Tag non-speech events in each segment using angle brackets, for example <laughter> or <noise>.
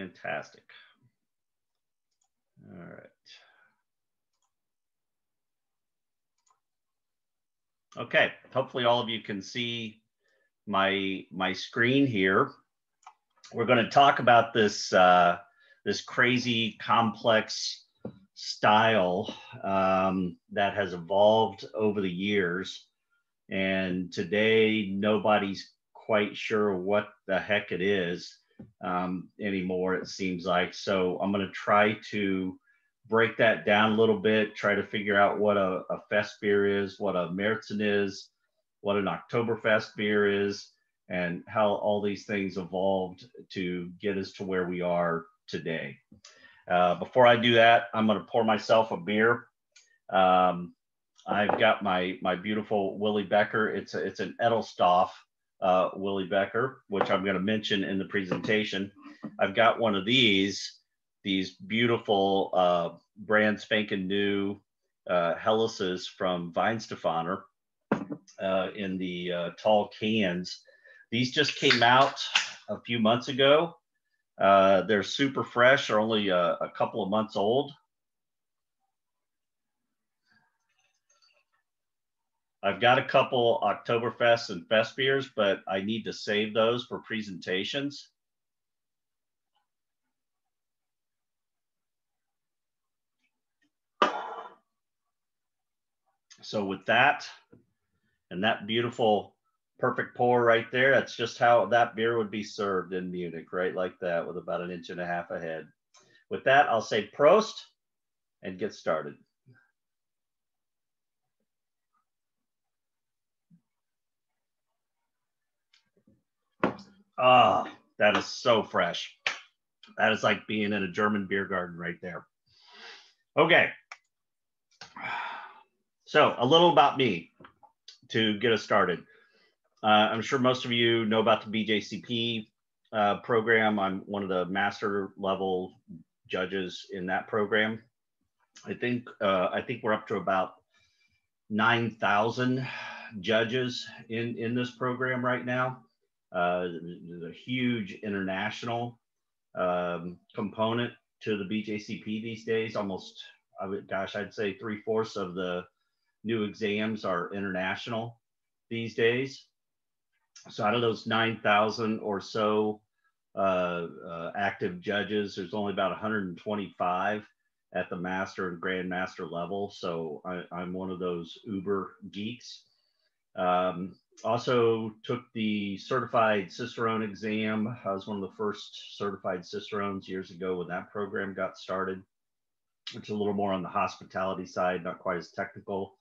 Fantastic. All right. Okay, hopefully all of you can see my my screen here. We're going to talk about this uh, this crazy complex style um, that has evolved over the years, and today nobody's quite sure what the heck it is um, anymore. It seems like so. I'm going to try to break that down a little bit, try to figure out what a, a fest beer is, what a Märzen is, what an Oktoberfest beer is, and how all these things evolved to get us to where we are today. Uh, before I do that, I'm going to pour myself a beer. Um, I've got my my beautiful Willibecher. It's a, it's an Edelstoff uh, Willibecher, which I'm going to mention in the presentation. I've got one of these these beautiful uh, brand spanking new uh, Helleses from Weihenstephaner uh, in the uh, tall cans. These just came out a few months ago. Uh, they're super fresh, they're only a, a couple of months old. I've got a couple Oktoberfest and Fest beers, but I need to save those for presentations. So with that and that beautiful perfect pour right there, that's just how that beer would be served in Munich, right like that with about an inch and a half ahead. With that, I'll say Prost and get started. Ah, oh, that is so fresh. That is like being in a German beer garden right there. Okay. So, a little about me to get us started. Uh, I'm sure most of you know about the BJCP uh, program. I'm one of the master level judges in that program. I think uh, I think we're up to about nine thousand judges in in this program right now. Uh, there's a huge international um, component to the BJCP these days. Almost, I would, gosh, I'd say three fourths of the new exams are international these days. So out of those 9,000 or so uh, uh, active judges, there's only about 125 at the master and grandmaster level. So I, am one of those uber geeks. Um, also took the certified Cicerone exam. I was one of the first certified Cicerones years ago when that program got started. It's a little more on the hospitality side, not quite as technical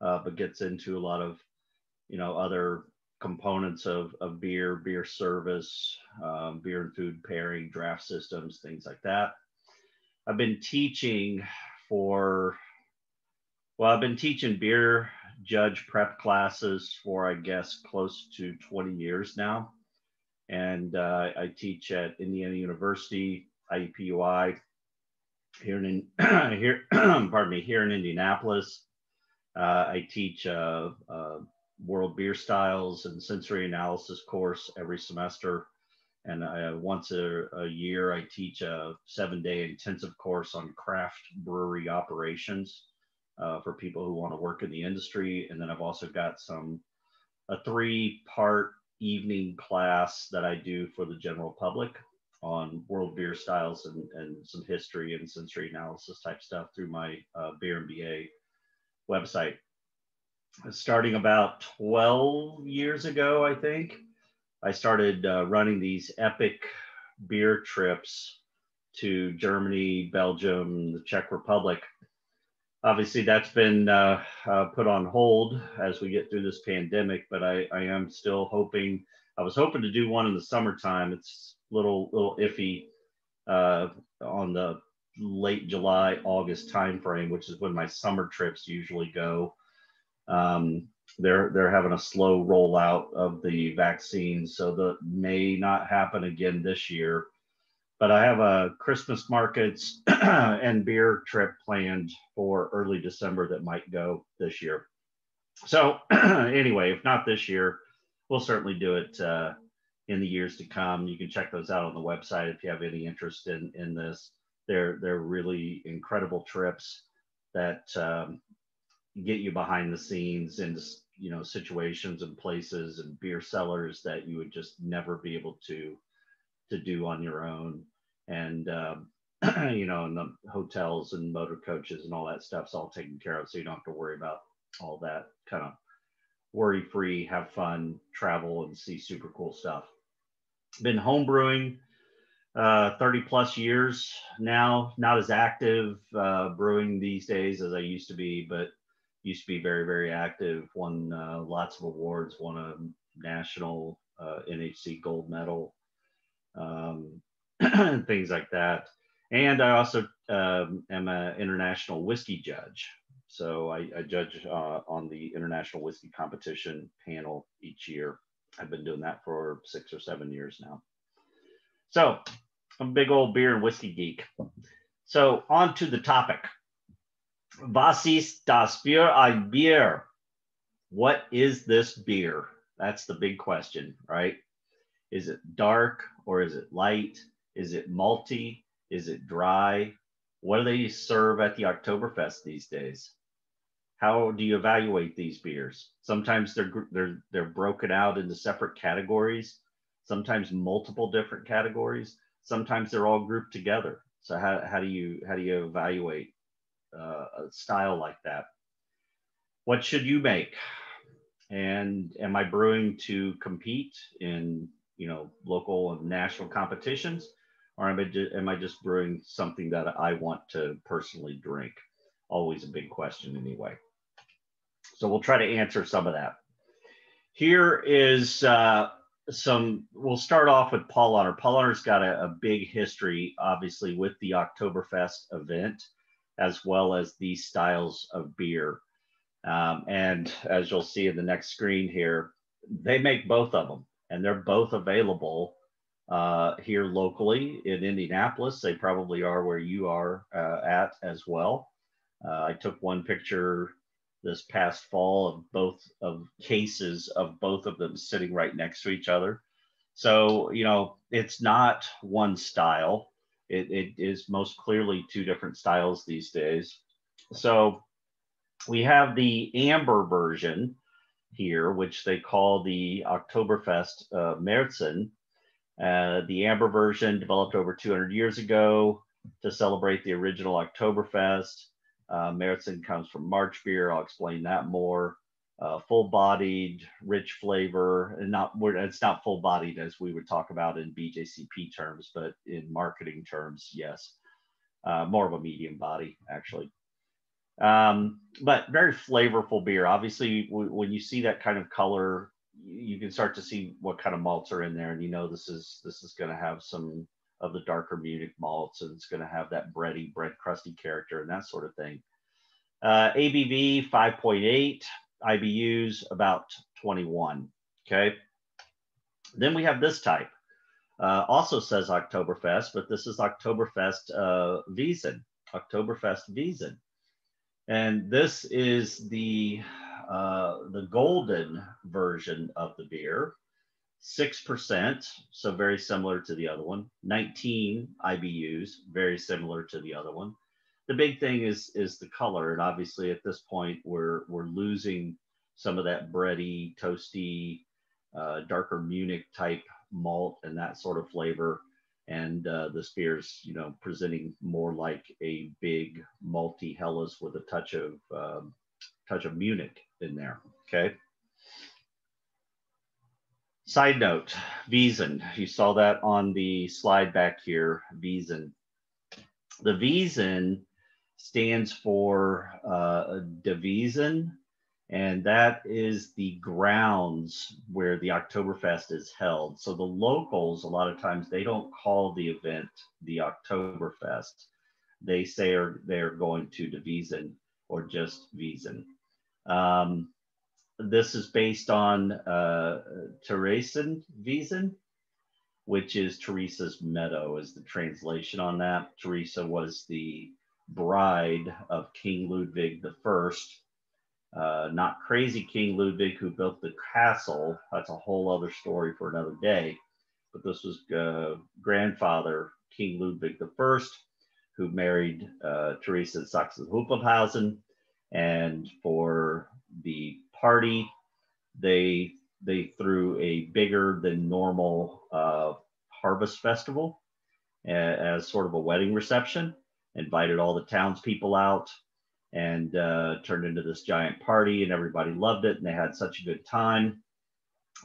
uh, but gets into a lot of, you know, other components of, of beer, beer service, um, beer and food pairing, draft systems, things like that. I've been teaching for, well, I've been teaching beer judge prep classes for, I guess, close to 20 years now. And uh, I teach at Indiana University, IUPUI, here in <clears throat> here, <clears throat> pardon me, here in Indianapolis. Uh, I teach a, a, world beer styles and sensory analysis course every semester. And I, once a, a, year, I teach a seven day intensive course on craft brewery operations uh, for people who want to work in the industry. And then I've also got some, a three part evening class that I do for the general public on world beer styles and, and some history and sensory analysis type stuff through my uh, Beer MBA website. Starting about 12 years ago, I think, I started uh, running these epic beer trips to Germany, Belgium, the Czech Republic. Obviously, that's been uh, uh, put on hold as we get through this pandemic, but I, I am still hoping. I was hoping to do one in the summertime. It's a little little iffy uh, on the late July, August timeframe, which is when my summer trips usually go. Um, they're they're having a slow rollout of the vaccine, so that may not happen again this year. But I have a Christmas markets <clears throat> and beer trip planned for early December that might go this year. So <clears throat> anyway, if not this year, we'll certainly do it uh, in the years to come. You can check those out on the website if you have any interest in, in this. They're, they're really incredible trips that um, get you behind the scenes in you know situations and places and beer cellars that you would just never be able to to do on your own and um, <clears throat> you know and the hotels and motor coaches and all that stuff's all taken care of so you don't have to worry about all that kind of worry free have fun travel and see super cool stuff. Been homebrewing uh, 30 plus years now. Not as active uh, brewing these days as i used to be but used to be very, very active, won uh, lots of awards, won a national uh, NHC gold medal, um, <clears throat> things like that. And I also um, am an international whiskey judge. So I, I judge uh, on the international whiskey competition panel each year. I've been doing that for six or seven years now. So I'm a big old beer and whiskey geek. So on to the topic. Was ist das Bier ein Bier? What is this beer? That's the big question, right? Is it dark or is it light? Is it malty? Is it dry? What do they serve at the Oktoberfest these days? How do you evaluate these beers? Sometimes they're they're they're broken out into separate categories, sometimes multiple different categories, sometimes they're all grouped together. So how, how do you how do you evaluate uh, a style like that. What should you make? And am I brewing to compete in you know local and national competitions, or am I, just, am I just brewing something that I want to personally drink? Always a big question anyway. So we'll try to answer some of that. Here is uh, some, we'll start off with Paulaner. Paulaner's got a, a, big history, obviously, with the Oktoberfest event as well as these styles of beer. Um, and as you'll see in the next screen here, they make both of them and they're both available uh, here locally in Indianapolis. They probably are where you are uh, at as well. Uh, I took one picture this past fall of both of cases of both of them sitting right next to each other. So, you know, it's not one style it, it is most clearly two different styles these days. So we have the amber version here, which they call the Oktoberfest uh, Märzen. Uh, the amber version developed over 200 years ago to celebrate the original Oktoberfest. Uh, Märzen comes from March beer. I'll explain that more uh, full-bodied, rich flavor, and not it's not full-bodied as we would talk about in BJCP terms, but in marketing terms, yes, uh, more of a medium body actually. Um, but very flavorful beer. Obviously, when you see that kind of color, you can start to see what kind of malts are in there, and you know this is this is going to have some of the darker Munich malts, and it's going to have that bready, bread crusty character and that sort of thing. Uh, ABV 5.8. IBUs about 21. Okay. Then we have this type. Uh, also says Oktoberfest, but this is Oktoberfest uh, Wiesn, Oktoberfest Wiesn. And this is the, uh, the golden version of the beer, 6%, so very similar to the other one, 19 IBUs, very similar to the other one the big thing is is the color, and obviously at this point we're we're losing some of that bready, toasty, uh, darker Munich type malt and that sort of flavor. And uh, this beer's, you know, presenting more like a big malty Helles with a touch of um, touch of Munich in there. Okay. Side note, Wiesn. You saw that on the slide back here, Wiesn. The Wiesn stands for uh, Devisen, and that is the grounds where the Oktoberfest is held. So the locals, a lot of times, they don't call the event the Oktoberfest. They say they're going to Devisen or just Wiesen. Um, this is based on uh, Theresien Wiesen, which is Teresa's meadow, is the translation on that. Teresa was the bride of King Ludwig I, uh, not crazy King Ludwig who built the castle. That's a whole other story for another day. but this was uh, grandfather King Ludwig I, who married uh, Teresa Sachsen-Hildburghausen, and for the party, they they threw a bigger than normal uh, harvest festival as, sort of a wedding reception. Invited all the townspeople out and uh, turned into this giant party, and everybody loved it, and they had such a good time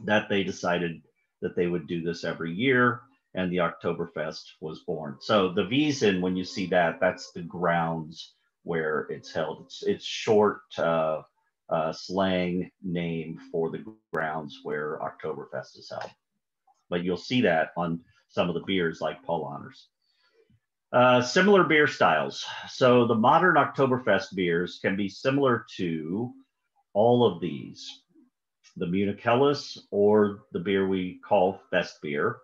that they decided that they would do this every year, and the Oktoberfest was born. So the Wiesn, when you see that, that's the grounds where it's held. It's it's short uh, uh, slang name for the grounds where Oktoberfest is held. But you'll see that on some of the beers like Paulaners. Uh, similar beer styles. So the modern Oktoberfest beers can be similar to all of these the Munich Helles or the beer we call Fest beer.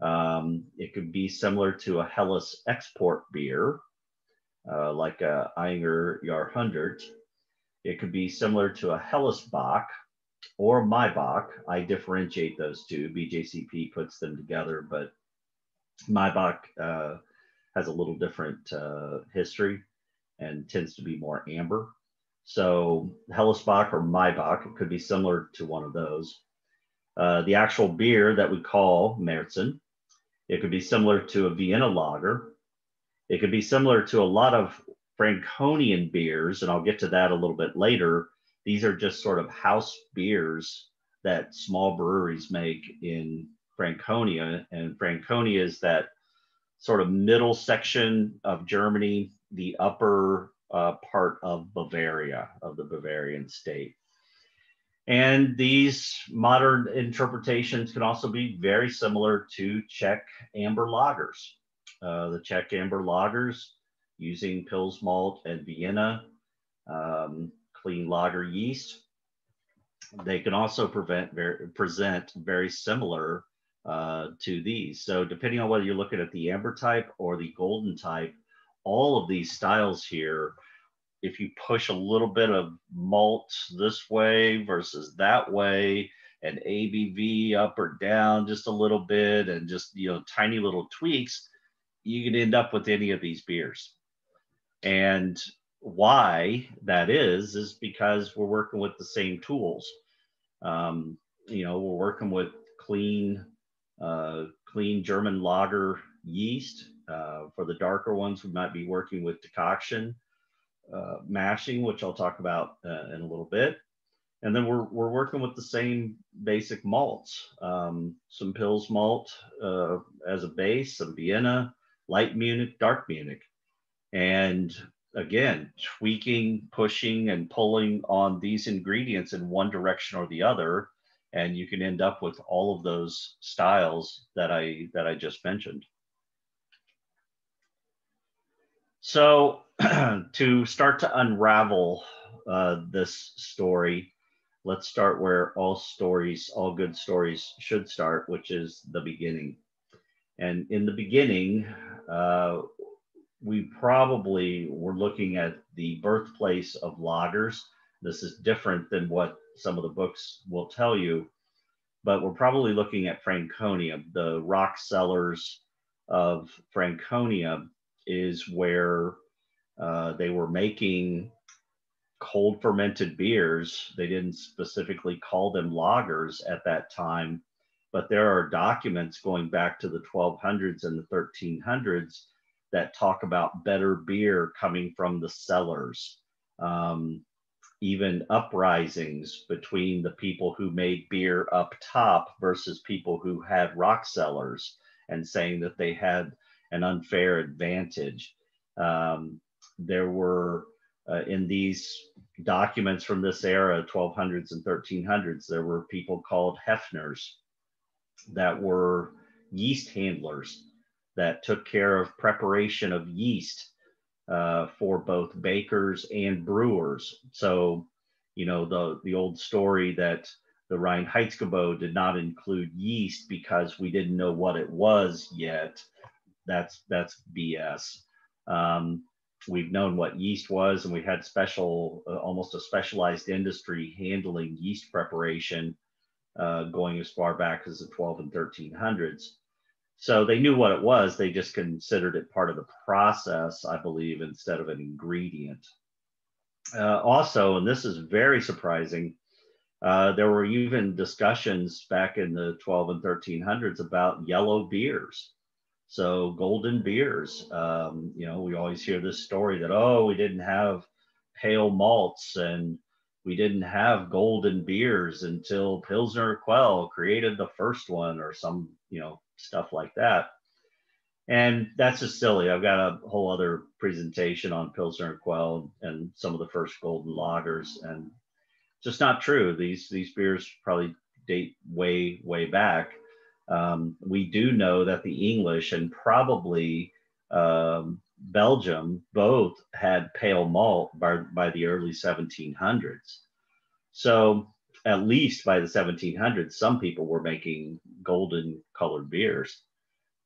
Um, it could be similar to a Helles export beer, uh, like a Ayinger Jahrhundert. It could be similar to a Helles Bock or Maibock. I differentiate those two. BJCP puts them together, but Maibock uh, has a little different uh, history and tends to be more amber. So Helles Bock or Maibock, it could be similar to one of those. Uh, the actual beer that we call Märzen, it could be similar to a Vienna lager. It could be similar to a lot of Franconian beers, and I'll get to that a little bit later. These are just sort of house beers that small breweries make in Franconia. And Franconia is that sort of middle section of Germany, the upper uh, part of Bavaria, of the Bavarian state. And these modern interpretations can also be very similar to Czech amber lagers. Uh, the Czech amber lagers using Pils malt and Vienna um, clean lager yeast. They can also prevent, very, present very similar uh, to these. So depending on whether you're looking at the amber type or the golden type, all of these styles here, if you push a little bit of malt this way versus that way, and ABV up or down just a little bit, and just you know tiny little tweaks, you can end up with any of these beers. And why that is is because we're working with the same tools. Um, you know, we're working with clean uh, clean German lager yeast. Uh, for the darker ones, we might be working with decoction uh, mashing, which I'll talk about uh, in a little bit. And then we're, we're working with the same basic malts, um, some Pils malt uh, as a base, some Vienna, light Munich, dark Munich. And again, tweaking, pushing, and pulling on these ingredients in one direction or the other and you can end up with all of those styles that I that I just mentioned. So <clears throat> to start to unravel uh, this story, let's start where all stories, all good stories should start, which is the beginning. And in the beginning, uh, we probably were looking at the birthplace of lagers. This is different than what some of the books will tell you, but we're probably looking at Franconia. The rock cellars of Franconia is where uh, they were making cold fermented beers. They didn't specifically call them lagers at that time, but there are documents going back to the 1200s and the 1300s that talk about better beer coming from the cellars. Um, even uprisings between the people who made beer up top versus people who had rock cellars and saying that they had an unfair advantage. Um, there were uh, in these documents from this era, 1200s and 1300s, there were people called Heffners that were yeast handlers that took care of preparation of yeast uh, for both bakers and brewers. So, you know, the, the old story that the Reinheitsgebot did not include yeast because we didn't know what it was yet. That's that's BS. Um, we've known what yeast was, and we had special, uh, almost a specialized industry handling yeast preparation uh, going as far back as the 12 and 1300s. So they knew what it was. They just considered it part of the process, I believe, instead of an ingredient. Uh, also, and this is very surprising, uh, there were even discussions back in the 12 and 1300s about yellow beers. So golden beers. Um, you know, we always hear this story that oh, we didn't have pale malts and we didn't have golden beers until Pilsner Urquell created the first one or some, you know, stuff like that. And that's just silly. I've got a whole other presentation on Pilsner Urquell and some of the first golden lagers, and just not true. These these beers probably date way way back. Um, we do know that the English and probably um, Belgium both had pale malt by, by the early 1700s. So at least by the 1700s, some people were making golden colored beers.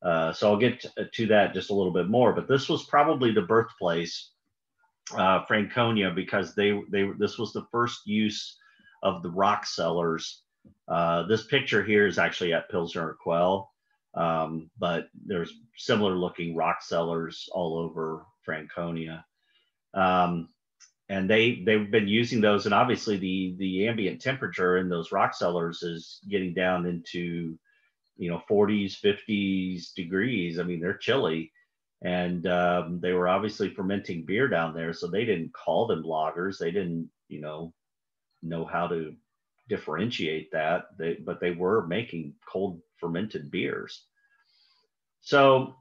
Uh, so I'll get to, that just a little bit more. But this was probably the birthplace, uh, Franconia, because they they this was the first use of the rock cellars. Uh, this picture here is actually at Pilsner Urquell, um, but there's similar looking rock cellars all over Franconia. Um, and they they've been using those and obviously the the ambient temperature in those rock cellars is getting down into you know 40s 50s degrees. I mean they're chilly. And um, they were obviously fermenting beer down there so they didn't call them lagers they didn't you know know how to differentiate that. They, but they were making cold fermented beers so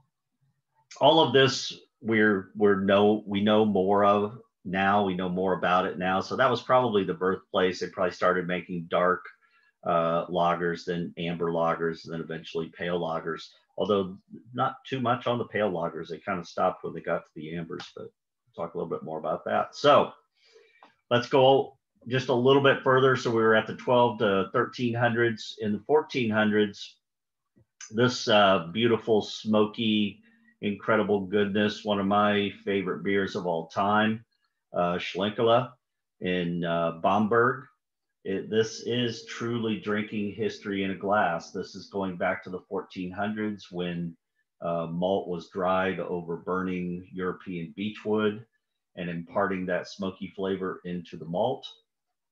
all of this we're we're know we know more of now. We know more about it now. So that was probably the birthplace. They probably started making dark uh, lagers then amber lagers then eventually pale lagers although not too much on the pale lagers they kind of stopped when they got to the ambers but we'll talk a little bit more about that. So let's go just a little bit further. So we were at the 12 to 1300s in the 1400s this uh, beautiful smoky incredible goodness one of my favorite beers of all time uh, Schlenkerla in uh. It, this is truly drinking history in a glass. This is going back to the 1400s when uh, malt was dried over burning European beechwood and imparting that smoky flavor into the malt.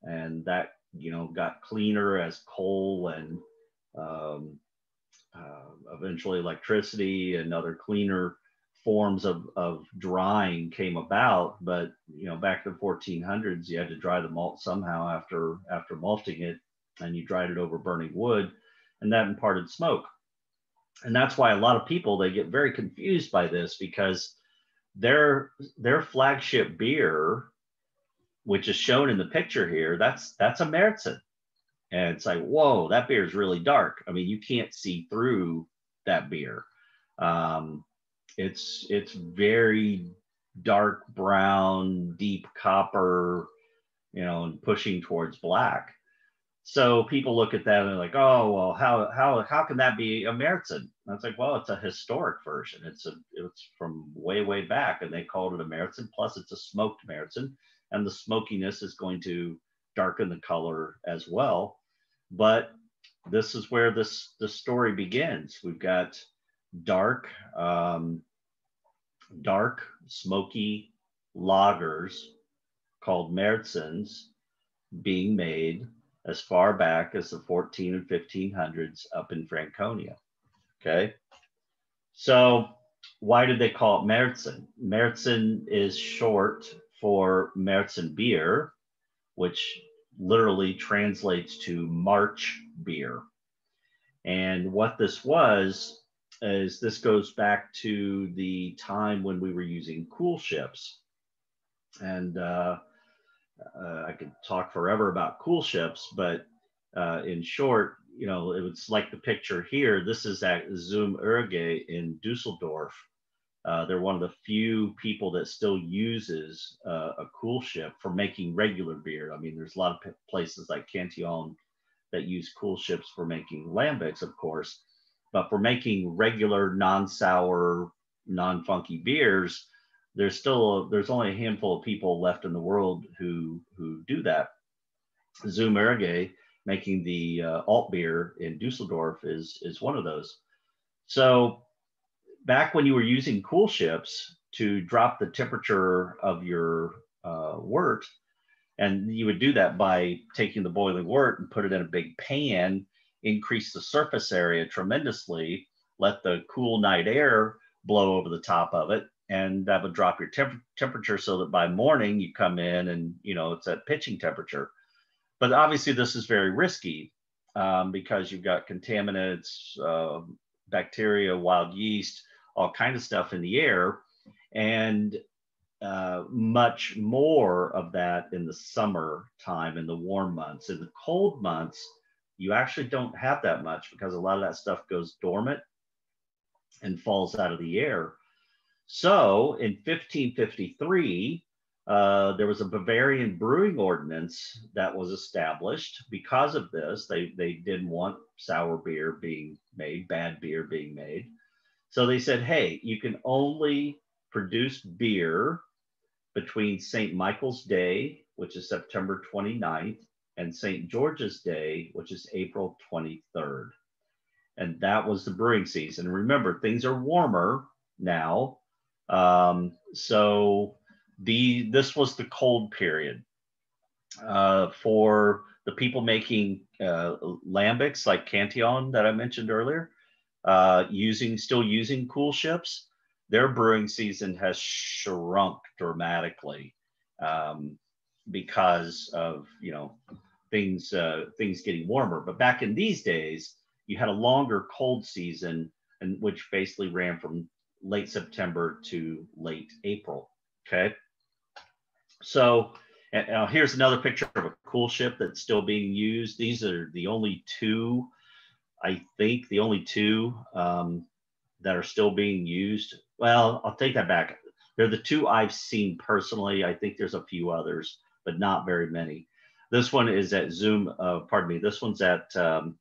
And that, you know, got cleaner as coal and um, Um, eventually electricity and other cleaner forms of, of drying came about, but you know, back in the 1400s, you had to dry the malt somehow after after malting it, and you dried it over burning wood, and that imparted smoke. And that's why a lot of people they get very confused by this because their their flagship beer, which is shown in the picture here, that's that's a Märzen. And it's like, whoa, that beer is really dark. I mean, you can't see through that beer. Um, it's it's very dark brown, deep copper, you know, and pushing towards black. So people look at that and they're like, oh well, how how how can that be a Märzen? It's like, well, it's a historic version. It's a it's from way way back, and they called it a Märzen. Plus, it's a smoked Märzen, and the smokiness is going to darken the color as well. But this is where this the story begins. We've got dark, um, dark, smoky lagers called Märzens being made as far back as the 14 and 1500s up in Franconia. Okay. So why did they call it Märzen? Märzen is short for Märzen beer, which literally translates to March beer. And what this was is this goes back to the time when we were using cool ships. And uh, uh, I could talk forever about cool ships, but uh, in short, you know, it was like the picture here. This is at Zum Uerige in Dusseldorf. Uh, they're one of the few people that still uses uh, a coolship for making regular beer. I mean, there's a lot of places like Cantillon that use coolships for making lambics, of course. But for making regular non-sour, non-funky beers, there's still there's only a handful of people left in the world who who do that. Zum Uerige making the uh, alt beer in Dusseldorf is is one of those. So back when you were using cool ships to drop the temperature of your uh, wort, and you would do that by taking the boiling wort and put it in a big pan, increase the surface area tremendously, let the cool night air blow over the top of it, and that would drop your temp- temperature so that by morning you come in and you know it's at pitching temperature. But obviously this is very risky um, because you've got contaminants, uh, bacteria, wild yeast, all kind of stuff in the air, and uh, much more of that in the summer time in the warm months. In the cold months, you actually don't have that much because a lot of that stuff goes dormant and falls out of the air. So in 1553, uh, there was a Bavarian brewing ordinance that was established because of this. They, they didn't want sour beer being made, bad beer being made. So they said, hey, you can only produce beer between St. Michael's Day, which is September 29th, and St. George's Day, which is April 23rd. And that was the brewing season. Remember, things are warmer now. Um, so the this was the cold period. Uh, for the people making uh, lambics like Cantillon that I mentioned earlier, uh, using still using cool ships, their brewing season has shrunk dramatically um, because of you know things uh, things getting warmer. But back in these days, you had a longer cold season, and which basically ran from late September to late April. Okay, so and, here's another picture of a cool ship that's still being used. These are the only two, I think, the only two um, that are still being used. Well, I'll take that back. They're the two I've seen personally. I think there's a few others, but not very many. This one is at Zoom. Uh, pardon me. This one's at um,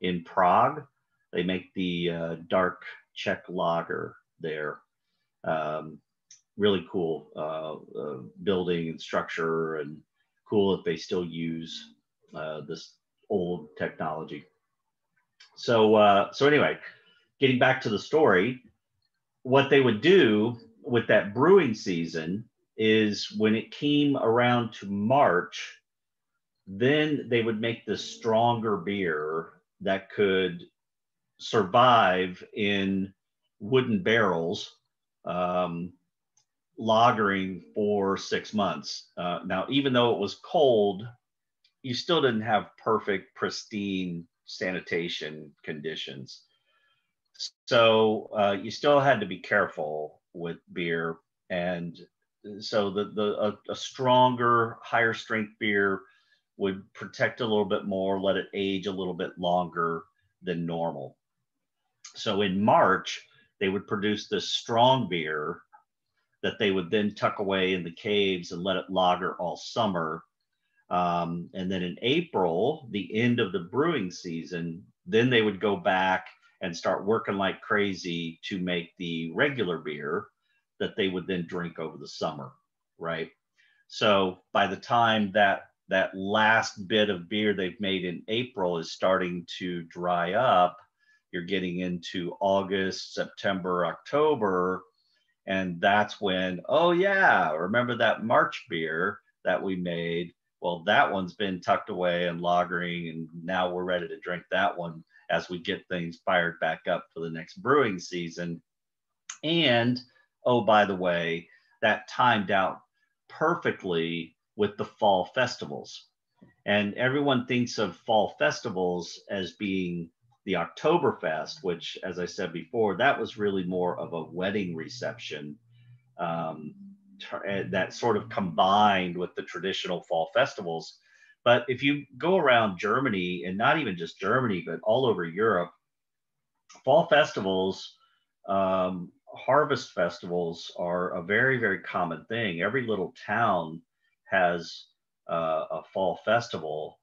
in Prague. They make the uh, dark Czech lager there. Um, really cool uh, uh, building and structure, and cool that they still use uh, this old technology. So, uh, so anyway, getting back to the story, what they would do with that brewing season is when it came around to March, then they would make the stronger beer that could survive in wooden barrels, um, lagering for six months. Uh, now, even though it was cold, you still didn't have perfect, pristine sanitation conditions. So uh, you still had to be careful with beer. And so the, the a, a stronger, higher strength beer would protect a little bit more, let it age a little bit longer than normal. So in March, they would produce this strong beer that they would then tuck away in the caves and let it lager all summer. Um, and then in April, the end of the brewing season, then they would go back and start working like crazy to make the regular beer that they would then drink over the summer, right? So by the time that that last bit of beer they've made in April is starting to dry up, you're getting into August, September, October, and that's when, oh yeah, remember that March beer that we made? Well, that one's been tucked away and lagering, and now we're ready to drink that one as we get things fired back up for the next brewing season. And oh, by the way, that timed out perfectly with the fall festivals. And everyone thinks of fall festivals as being the Oktoberfest, which, as I said before, that was really more of a wedding reception um, that sort of combined with the traditional fall festivals. But if you go around Germany, and not even just Germany, but all over Europe, fall festivals, um, harvest festivals are a very, very common thing. Every little town has uh, a fall festival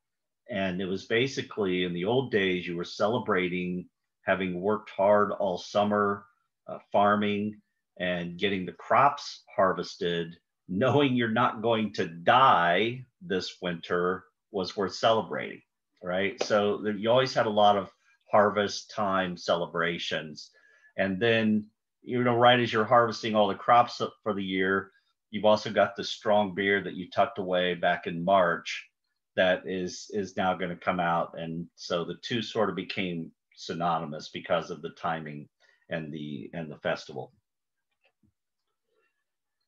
and it was basically in the old days, you were celebrating having worked hard all summer, uh, farming and getting the crops harvested, knowing you're not going to die this winter was worth celebrating, right? So you always had a lot of harvest time celebrations. And then, you know, right as you're harvesting all the crops for the year, you've also got the strong beer that you tucked away back in March that is is now going to come out and so the two sort of became synonymous because of the timing and the and the festival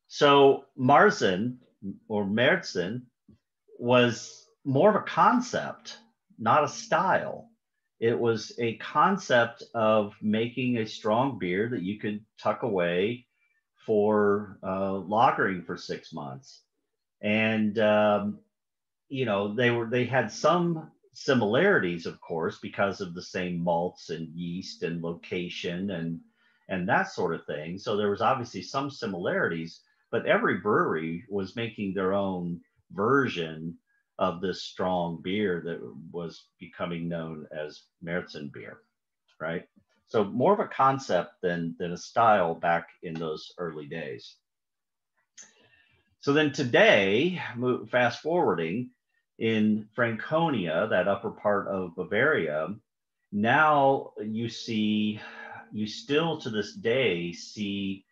so marzen or Märzen was more of a concept not a style. It was a concept of making a strong beer that you could tuck away for uh, lagering for six months. And um, you know they were they had some similarities of course because of the same malts and yeast and location and and that sort of thing. So there was obviously some similarities but every brewery was making their own version of this strong beer that was becoming known as Märzen beer right? So more of a concept than than a style back in those early days. So then today fast forwarding in Franconia, that upper part of Bavaria, now you see, you still to this day see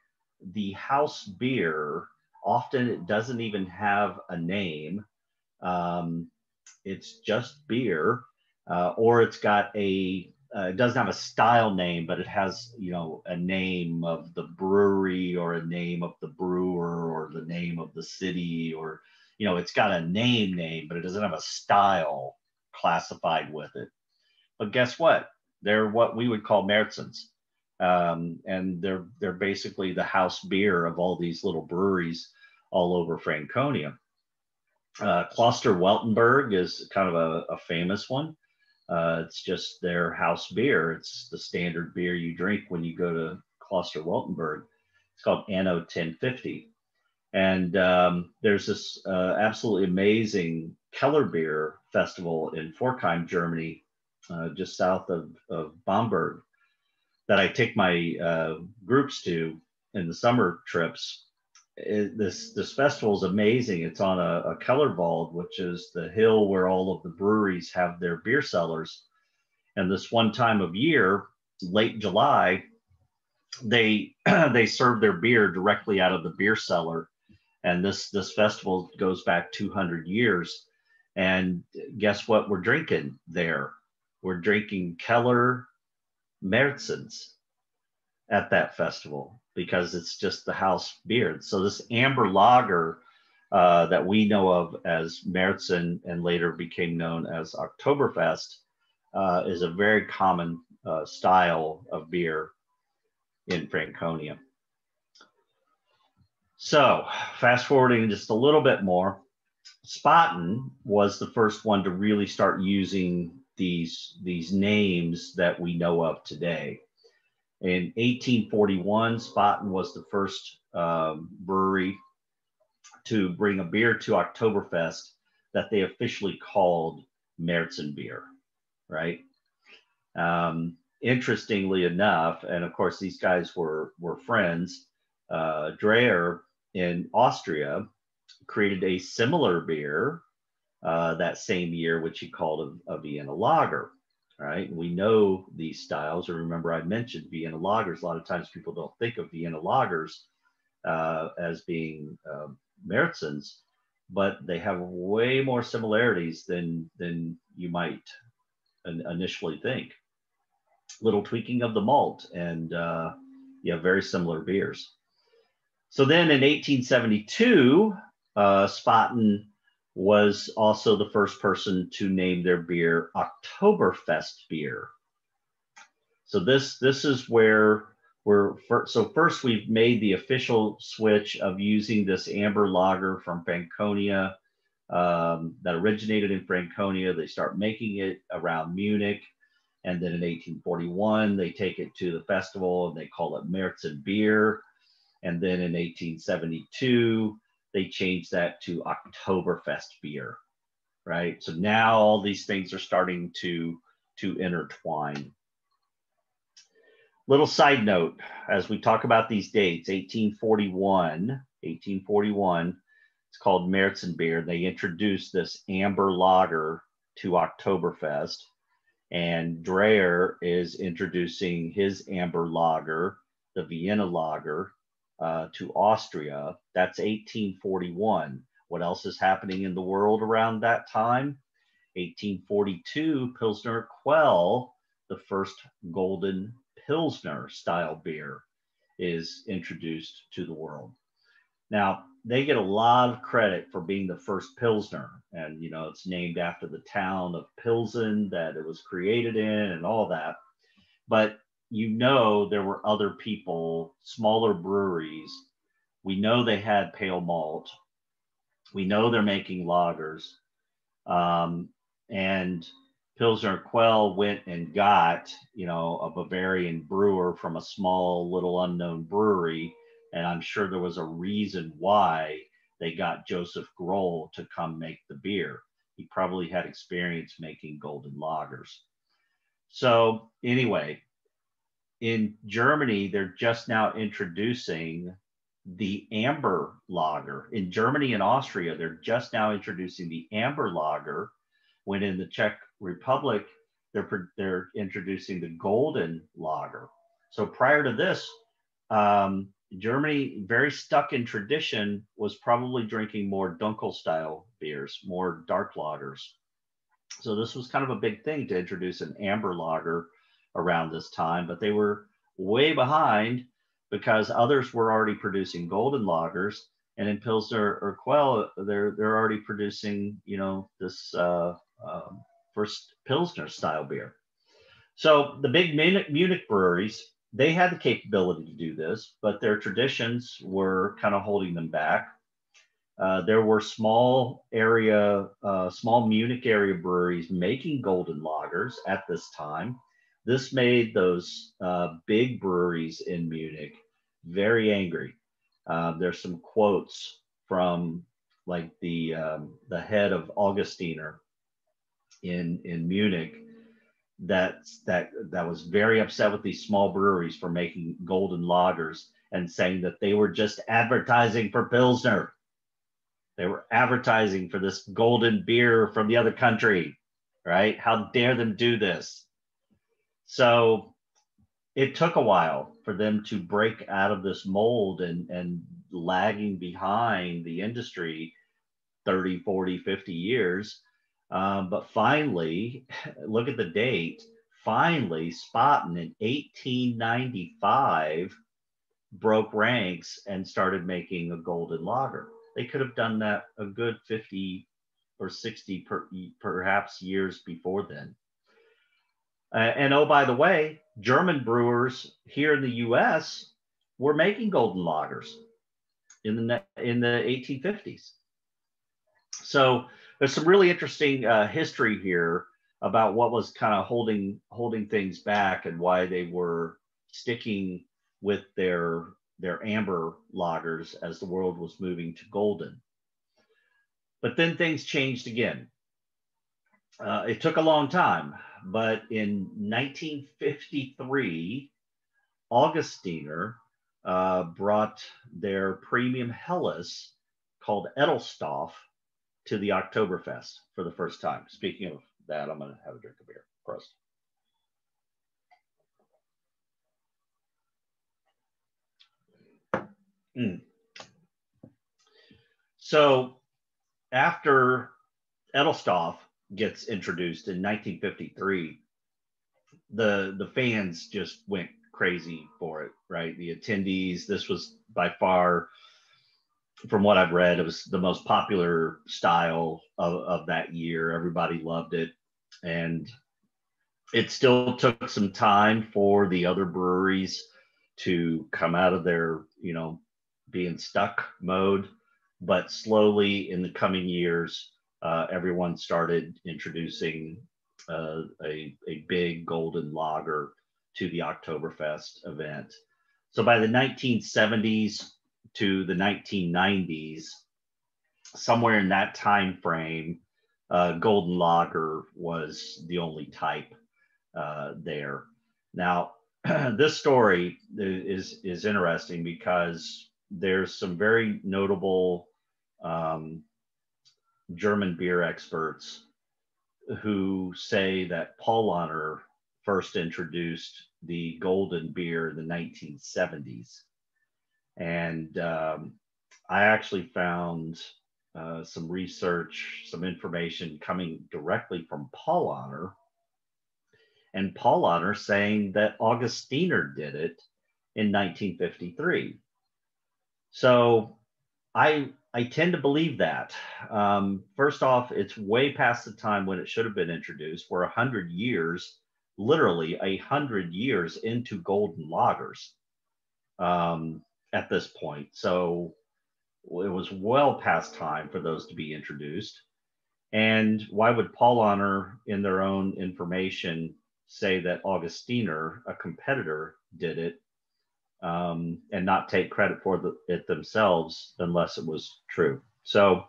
the house beer. Often it doesn't even have a name. Um, it's just beer, uh, or it's got a uh, it doesn't have a style name, but it has, you know, a name of the brewery or a name of the brewer or the name of the city or you know, it's got a name name, but it doesn't have a style classified with it. But guess what? They're what we would call Märzens. Um, and they're they're basically the house beer of all these little breweries all over Franconia. Uh, Kloster Weltenberg is kind of a, a famous one. Uh, it's just their house beer. It's the standard beer you drink when you go to Kloster Weltenberg. It's called Anno 1050. And um, there's this uh, absolutely amazing Keller Beer Festival in Forchheim, Germany, uh, just south of, of Bamberg, that I take my uh, groups to in the summer trips. It, this this festival is amazing. It's on a, a Kellerwald, which is the hill where all of the breweries have their beer cellars. And this one time of year, late July, they <clears throat> they serve their beer directly out of the beer cellar and this this festival goes back 200 years and guess what we're drinking there we're drinking keller Märzens at that festival because it's just the house beer so this amber lager uh, that we know of as Märzen and later became known as Oktoberfest uh, is a very common uh, style of beer in Franconia. So, fast forwarding just a little bit more, Spaten was the first one to really start using these, these names that we know of today. In 1841, Spaten was the first um, brewery to bring a beer to Oktoberfest that they officially called Märzen beer, right? Um, interestingly enough, and of course these guys were were friends. Uh, Dreher in Austria created a similar beer uh, that same year, which he called a, a Vienna lager. Right. We know these styles. Or remember, I mentioned Vienna lagers. A lot of times people don't think of Vienna lagers uh, as being uh, Märzens, but they have way more similarities than than you might initially think. Little tweaking of the malt, and uh, yeah, very similar beers. So then in 1872, uh, Spaten was also the first person to name their beer Oktoberfest beer. So this this is where we're so first we've made the official switch of using this amber lager from Franconia um, that originated in Franconia. They start making it around Munich, and then in 1841 they take it to the festival and they call it Märzen beer. And then in 1872, they changed that to Oktoberfest beer, right? So now all these things are starting to, to intertwine. Little side note, as we talk about these dates, 1841, 1841, It's called Märzenbier. They introduced this amber lager to Oktoberfest, and Dreher is introducing his amber lager, the Vienna lager, uh, to Austria. That's 1841. What else is happening in the world around that time? 1842, Pilsner Urquell, the first golden Pilsner style beer, is introduced to the world. Now, they get a lot of credit for being the first Pilsner. And, you know, it's named after the town of Pilsen that it was created in and all that. But you know, there were other people, smaller breweries. We know they had pale malt. We know they're making lagers. Um, and Pilsner Urquell went and got, you know, a Bavarian brewer from a small little unknown brewery. And I'm sure there was a reason why they got Joseph Groll to come make the beer. He probably had experience making golden lagers. So, anyway, in Germany, they're just now introducing the amber lager. In Germany and Austria, they're just now introducing the amber lager, when in the Czech Republic, they're, they're introducing the golden lager. So prior to this, um, Germany, very stuck in tradition, was probably drinking more Dunkel style beers, more dark lagers. So this was kind of a big thing to introduce an amber lager around this time, but they were way behind because others were already producing golden lagers. And in Pilsner Urquell, they're, they're already producing, you know, this uh, uh, first Pilsner style beer. So the big Munich, breweries, they had the capability to do this, but their traditions were kind of holding them back. Uh, there were small area, uh, small Munich area breweries making golden lagers at this time. This made those uh, big breweries in Munich very angry. Uh, there's some quotes from like the um, the head of Augustiner in in Munich that that that was very upset with these small breweries for making golden lagers and saying that they were just advertising for Pilsner. They were advertising for this golden beer from the other country, right? How dare them do this? So it took a while for them to break out of this mold and, and lagging behind the industry 30, 40, 50 years. Um, but finally, <laughs> look at the date. Finally, Spaten in 1895 broke ranks and started making a golden lager. They could have done that a good 50 or 60 per, perhaps years before then. Uh, and oh, by the way, German brewers here in the U.S. were making golden lagers in the in the 1850s. So there's some really interesting uh, history here about what was kind of holding holding things back and why they were sticking with their their amber lagers as the world was moving to golden. But then things changed again. Uh, it took a long time, but in 1953, Augustiner uh, brought their premium Helles called Edelstoff to the Oktoberfest for the first time. Speaking of that, I'm going to have a drink of beer. Prost. Mm. So after Edelstoff gets introduced in 1953, the the fans just went crazy for it, right? The attendees, this was by far, from what I've read, it was the most popular style of, of that year. Everybody loved it. And it still took some time for the other breweries to come out of their, you know, being stuck mode. But slowly in the coming years, uh, everyone started introducing uh, a, a big golden lager to the Oktoberfest event. So by the 1970s to the 1990s, somewhere in that time frame, uh, golden lager was the only type uh, there. Now, <clears throat> this story is is interesting because there's some very notable um, German beer experts who say that Paulaner first introduced the golden beer in the 1970s. And um, I actually found uh, some research, some information coming directly from Paulaner. And Paulaner saying that Augustiner did it in 1953. So I I tend to believe that. Um, first off, it's way past the time when it should have been introduced. We're hundred years, literally a hundred years into golden lagers um, at this point. So it was well past time for those to be introduced. And why would Paulaner, in their own information, say that Augustiner, a competitor, did it um, and not take credit for the, it themselves unless it was true. So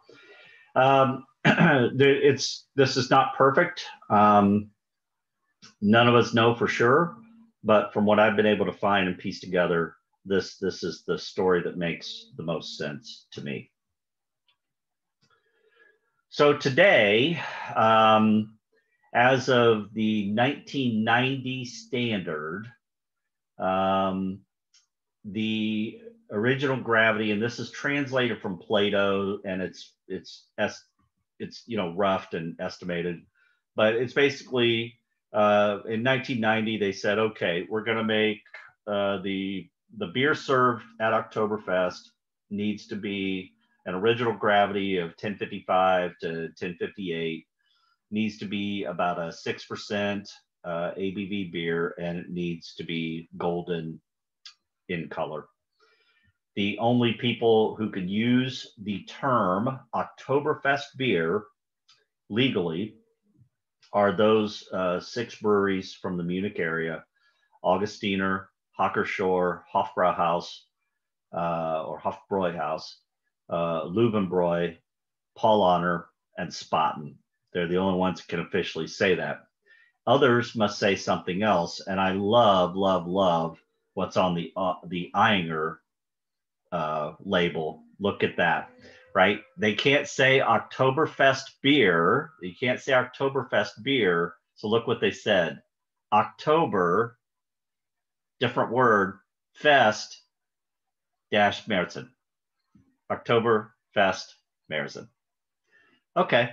um, <clears throat> it's this is not perfect. Um, none of us know for sure, but from what I've been able to find and piece together, this this is the story that makes the most sense to me. So today, um, as of the 1990 standard, um, the original gravity, and this is translated from Plato, and it's it's it's you know roughed and estimated, but it's basically uh, in 1990 they said, okay, we're going to make uh, the the beer served at Oktoberfest needs to be an original gravity of 1055 to 1058, needs to be about a six percent uh, ABV beer, and it needs to be golden in color. The only people who could use the term Oktoberfest beer legally are those uh, six breweries from the Munich area Augustiner, Hacker-Pschorr, Hofbrauhaus, uh, or Hofbräuhaus, uh, Löwenbräu, Paulaner, and Spaten. They're the only ones that can officially say that. Others must say something else. And I love, love, love what's on the uh, the Ayinger uh, label. Look at that, right? They can't say Oktoberfest beer. You can't say Oktoberfest beer. So look what they said: October, different word, fest dash Märzen. Oktoberfest Märzen. Okay.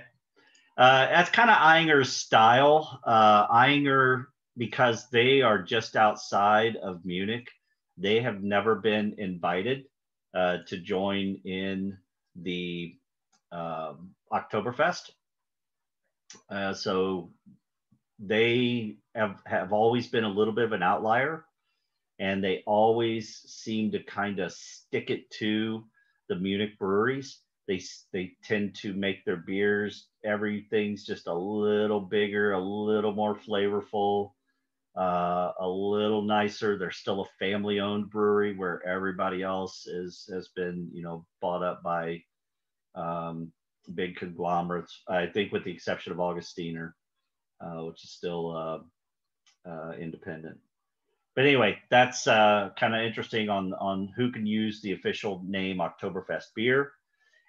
Uh, that's kind of Ayinger's style. Uh, Ayinger because they are just outside of Munich. They have never been invited uh, to join in the uh, Oktoberfest. Uh, so they have, have always been a little bit of an outlier and they always seem to kind of stick it to the Munich breweries. They, they tend to make their beers, everything's just a little bigger, a little more flavorful uh, a little nicer. They're still a family-owned brewery where everybody else is has been, you know, bought up by um, big conglomerates. I think, with the exception of Augustiner, uh, which is still uh, uh independent. But anyway, that's uh, kind of interesting on on who can use the official name Oktoberfest beer.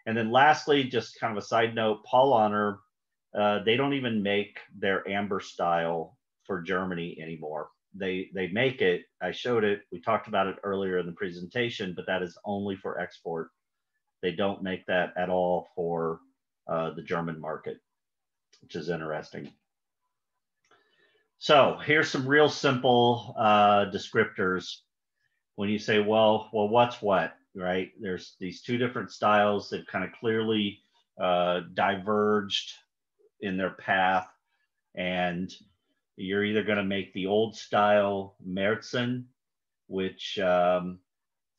And then lastly, just kind of a side note, Paulaner, uh, they don't even make their amber style for Germany anymore. They they make it. I showed it. We talked about it earlier in the presentation, but that is only for export. They don't make that at all for uh, the German market, which is interesting. So here's some real simple uh, descriptors. When you say, well, well, what's what, right? There's these two different styles that kind of clearly uh, diverged in their path, and you're either going to make the old style Märzen, which um,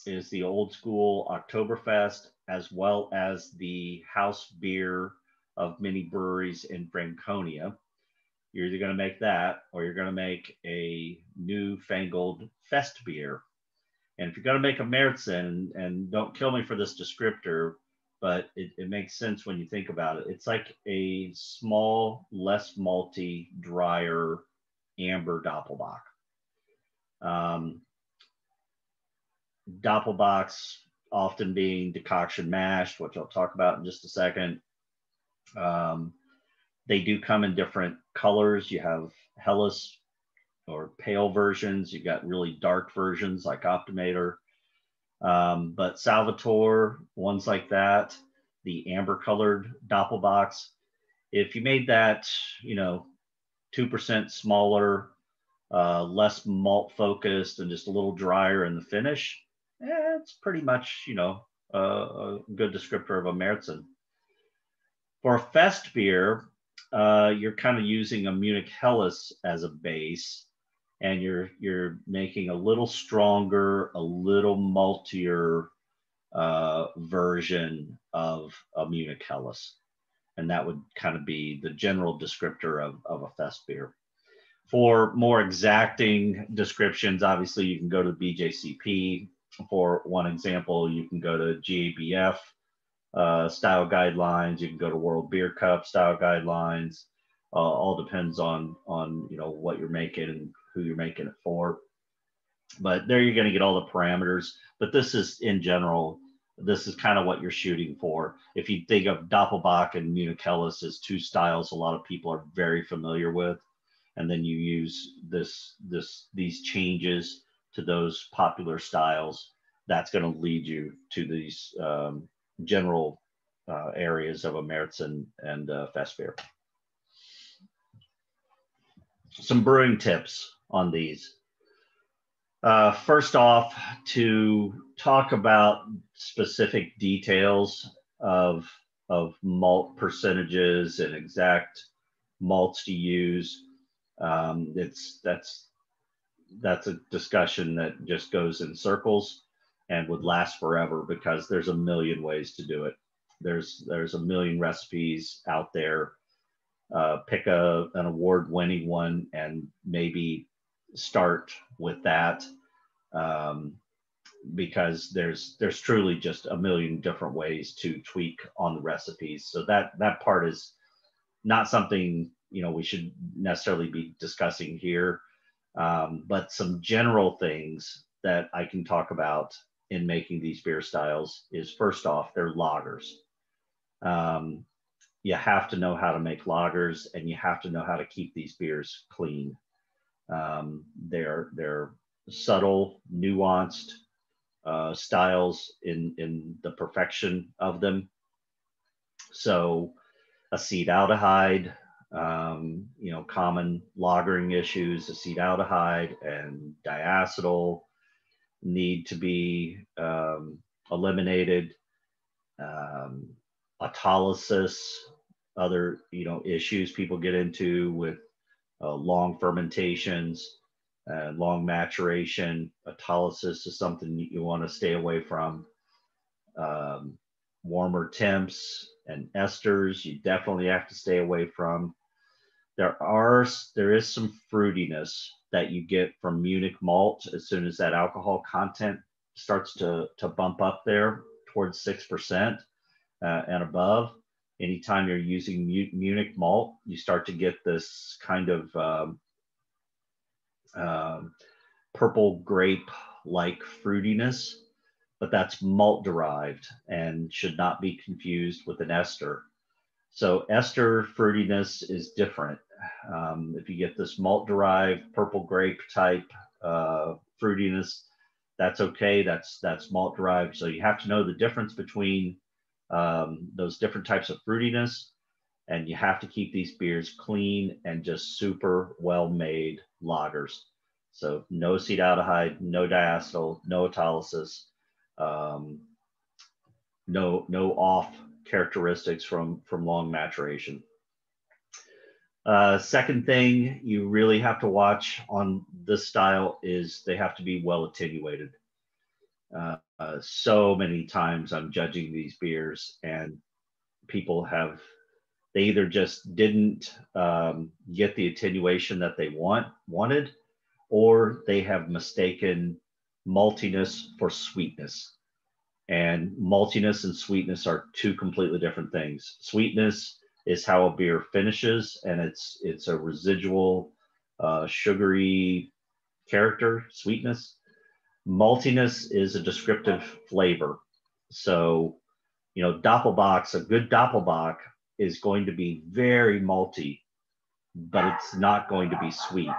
is the old school Oktoberfest, as well as the house beer of many breweries in Franconia. You're either going to make that or you're going to make a new fangled fest beer. And if you're going to make a Märzen, and don't kill me for this descriptor, but it, it makes sense when you think about it. It's like a small, less malty, drier amber Doppelbock. Um, Doppelbocks often being decoction mashed, which I'll talk about in just a second. Um, they do come in different colors. You have Helles or pale versions. You've got really dark versions like Optimator. Um, but Salvator, ones like that, the amber colored Doppelbocks, if you made that, you know, 2% smaller, uh, less malt focused and just a little drier in the finish, eh, it's pretty much, you know, uh, a good descriptor of a Märzen. For a fest beer, uh, you're kind of using a Munich Helles as a base, and you're you're making a little stronger, a little maltier uh, version of a Munich Helles, and that would kind of be the general descriptor of, of a fest beer. For more exacting descriptions, obviously you can go to BJCP. For one example, you can go to GABF uh, style guidelines. You can go to World Beer Cup style guidelines. Uh, all depends on on you know what you're making and who you're making it for. But there you're going to get all the parameters. But this is in general, this is kind of what you're shooting for. If you think of Doppelbock and Munich Helles as two styles, a lot of people are very familiar with, and then you use this this these changes to those popular styles. That's going to lead you to these um, general uh, areas of a Märzen and uh. Some brewing tips on these. Uh, first off, to talk about specific details of, of malt percentages and exact malts to use, um, it's that's that's a discussion that just goes in circles and would last forever because there's a million ways to do it. There's there's a million recipes out there. Uh, pick a an award winning one and maybe start with that um, because there's there's truly just a million different ways to tweak on the recipes. So that that part is not something you know we should necessarily be discussing here, um, but some general things that I can talk about in making these beer styles is first off, they're lagers. Um, you have to know how to make lagers and you have to know how to keep these beers clean. Um, they're, subtle, nuanced uh, styles in, in the perfection of them. So acetaldehyde, um, you know, common lagering issues, acetaldehyde and diacetyl, need to be um, eliminated. Um, autolysis, other you know issues people get into with uh, long fermentations, uh, long maturation. Autolysis is something you want to stay away from. Um, warmer temps and esters, you definitely have to stay away from. There are there is some fruitiness that you get from Munich malt as soon as that alcohol content starts to, to bump up there towards 6% uh, and above. Anytime you're using Munich malt, you start to get this kind of um, um, purple grape like fruitiness, but that's malt derived and should not be confused with an ester. So ester fruitiness is different. Um, if you get this malt derived purple grape type uh, fruitiness, that's okay. That's that's malt derived. So you have to know the difference between um, those different types of fruitiness, and you have to keep these beers clean and just super well made lagers. So no acetaldehyde, no diacetyl, no autolysis, um, no no off characteristics from from long maturation. Uh, second thing you really have to watch on this style is they have to be well attenuated. Uh, uh, so many times I'm judging these beers and people have, they either just didn't um, get the attenuation that they want wanted, or they have mistaken maltiness for sweetness. And maltiness and sweetness are two completely different things. Sweetness is how a beer finishes, and it's it's a residual uh, sugary character, sweetness. Maltiness is a descriptive flavor, So, you know, Doppelbock, a good Doppelbock is going to be very malty, but it's not going to be sweet.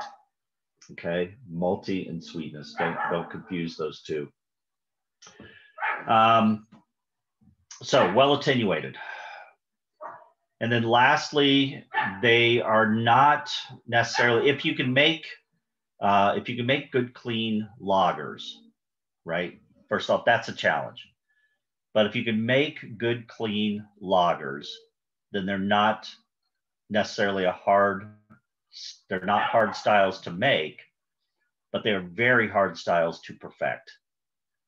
Okay, malty and sweetness. Don't don't confuse those two. Um, so well attenuated. And then lastly, they are not necessarily, if you can make, uh, if you can make good, clean lagers, right? First off, that's a challenge. But if you can make good, clean lagers, then they're not necessarily a hard, they're not hard styles to make, but they're very hard styles to perfect.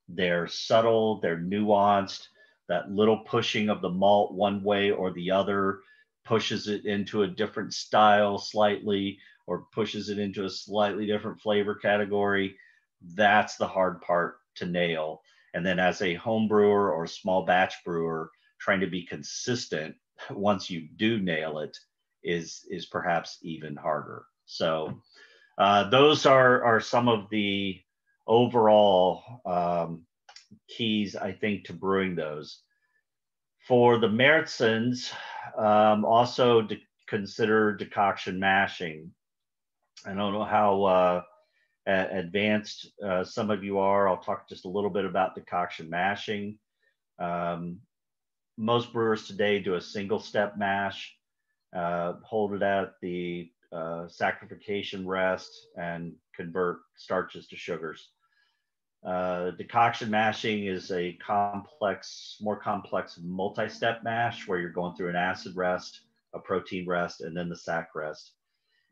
They're subtle, they're nuanced, that little pushing of the malt one way or the other pushes it into a different style slightly or pushes it into a slightly different flavor category. That's the hard part to nail. And then as a home brewer or small batch brewer, trying to be consistent <laughs> once you do nail it is is perhaps even harder. So uh, those are are some of the overall um, keys, I think, to brewing those. For the Märzens, um, also to consider decoction mashing. I don't know how uh, advanced uh, some of you are. I'll talk just a little bit about decoction mashing. Um, most brewers today do a single step mash, uh, hold it at the uh, saccharification rest, and convert starches to sugars. Uh, decoction mashing is a complex, more complex multi-step mash where you're going through an acid rest, a protein rest, and then the sac rest.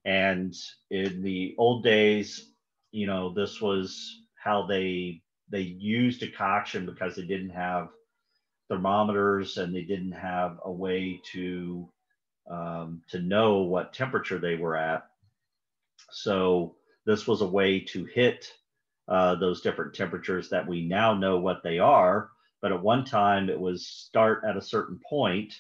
And in the old days, you know, this was how they they used decoction because they didn't have thermometers and they didn't have a way to um, to know what temperature they were at. So this was a way to hit uh, those different temperatures that we now know what they are. But at one time, it was start at a certain point,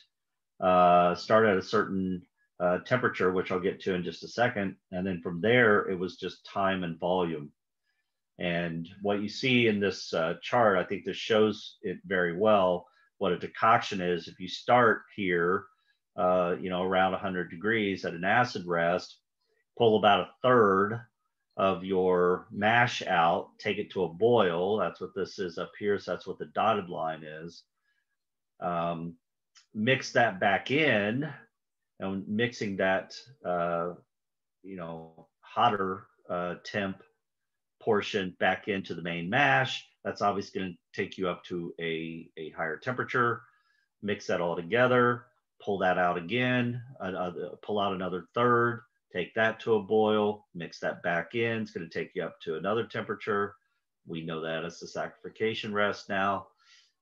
uh, start at a certain uh, temperature, which I'll get to in just a second. And then from there, it was just time and volume. And what you see in this uh, chart, I think this shows it very well what a decoction is. If you start here, uh, you know, around 100 degrees at an acid rest, pull about a third of your mash out, take it to a boil. That's what this is up here. So that's what the dotted line is. Um, mix that back in and mixing that, uh, you know, hotter uh, temp portion back into the main mash. That's obviously going to take you up to a, a higher temperature. Mix that all together, pull that out again, uh, pull out another third, take that to a boil, mix that back in. It's going to take you up to another temperature. We know that as the saccharification rest now.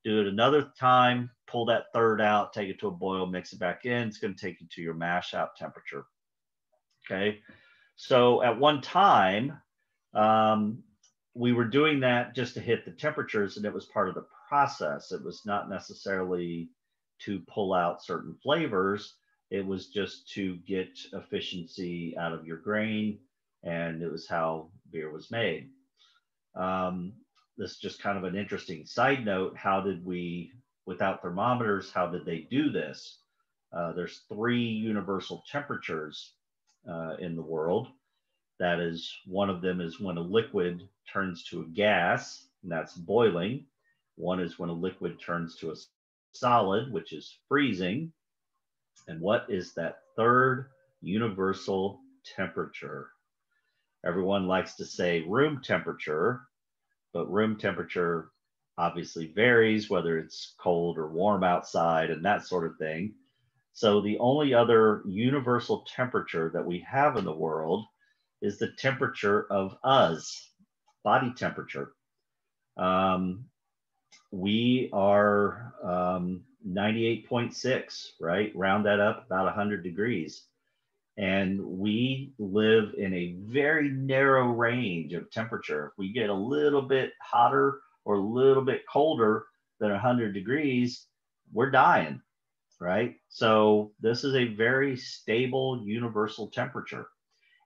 Do it another time, pull that third out, take it to a boil, mix it back in. It's going to take you to your mash out temperature. Okay. So at one time, um, we were doing that just to hit the temperatures and it was part of the process. It was not necessarily to pull out certain flavors. It was just to get efficiency out of your grain, and it was how beer was made. Um, this is just kind of an interesting side note. How did we, without thermometers, how did they do this? Uh, there's three universal temperatures uh, in the world. That is, one of them is when a liquid turns to a gas, and that's boiling. One is when a liquid turns to a solid, which is freezing. And what is that third universal temperature? Everyone likes to say room temperature, but room temperature obviously varies whether it's cold or warm outside and that sort of thing. So the only other universal temperature that we have in the world is the temperature of us, body temperature. Um, we are um, 98.6, right? Round that up about 100 degrees. And we live in a very narrow range of temperature. If we get a little bit hotter or a little bit colder than 100 degrees, we're dying, right? So this is a very stable universal temperature.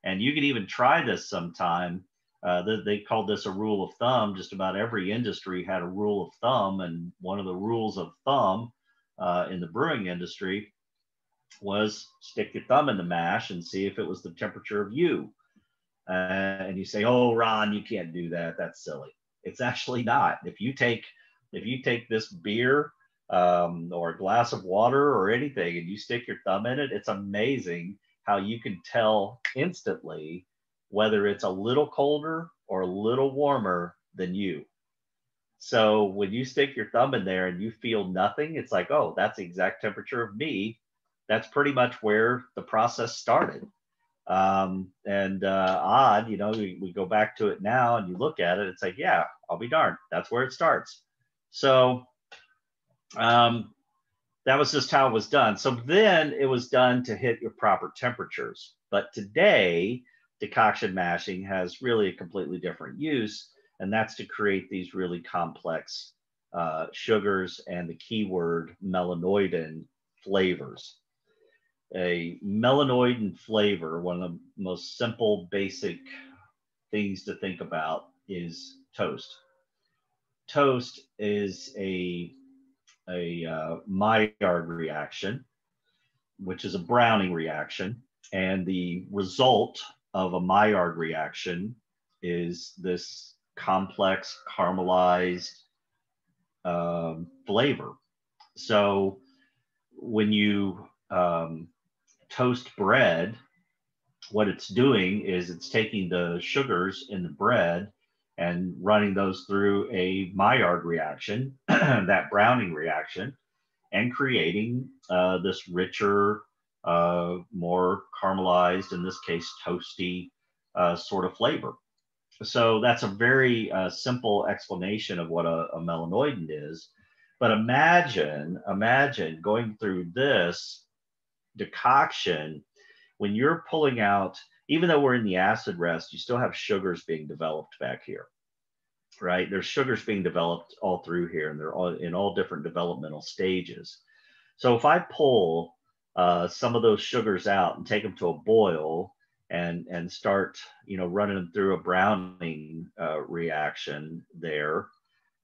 And you can even try this sometime Uh, they, they called this a rule of thumb. Just about every industry had a rule of thumb, and one of the rules of thumb uh, in the brewing industry was stick your thumb in the mash and see if it was the temperature of you. Uh, and you say, "Oh, Ron, you can't do that. That's silly." It's actually not. If you take if you take this beer um, or a glass of water or anything and you stick your thumb in it, it's amazing how you can tell instantly whether it's a little colder or a little warmer than you. So when you stick your thumb in there and you feel nothing, it's like, oh, that's the exact temperature of me. That's pretty much where the process started. Um, and uh, odd, you know, we, we go back to it now and you look at it, it's like, yeah, I'll be darned. That's where it starts. So um, that was just how it was done. So then it was done to hit your proper temperatures. But today, decoction mashing has really a completely different use, and that's to create these really complex uh, sugars and the keyword melanoidin flavors. A melanoidin flavor, one of the most simple, basic things to think about is toast. Toast is a, a uh, Maillard reaction, which is a browning reaction. And the result of a Maillard reaction is this complex caramelized um, flavor. So when you um, toast bread, what it's doing is it's taking the sugars in the bread and running those through a Maillard reaction, <clears throat> that browning reaction, and creating uh, this richer, uh, more caramelized, in this case, toasty uh, sort of flavor. So that's a very uh, simple explanation of what a, a melanoidin is. But imagine, imagine going through this decoction when you're pulling out, even though we're in the acid rest, you still have sugars being developed back here, right? There's sugars being developed all through here, and they're all in all different developmental stages. So if I pull uh, some of those sugars out and take them to a boil and and start you know running them through a browning uh, reaction there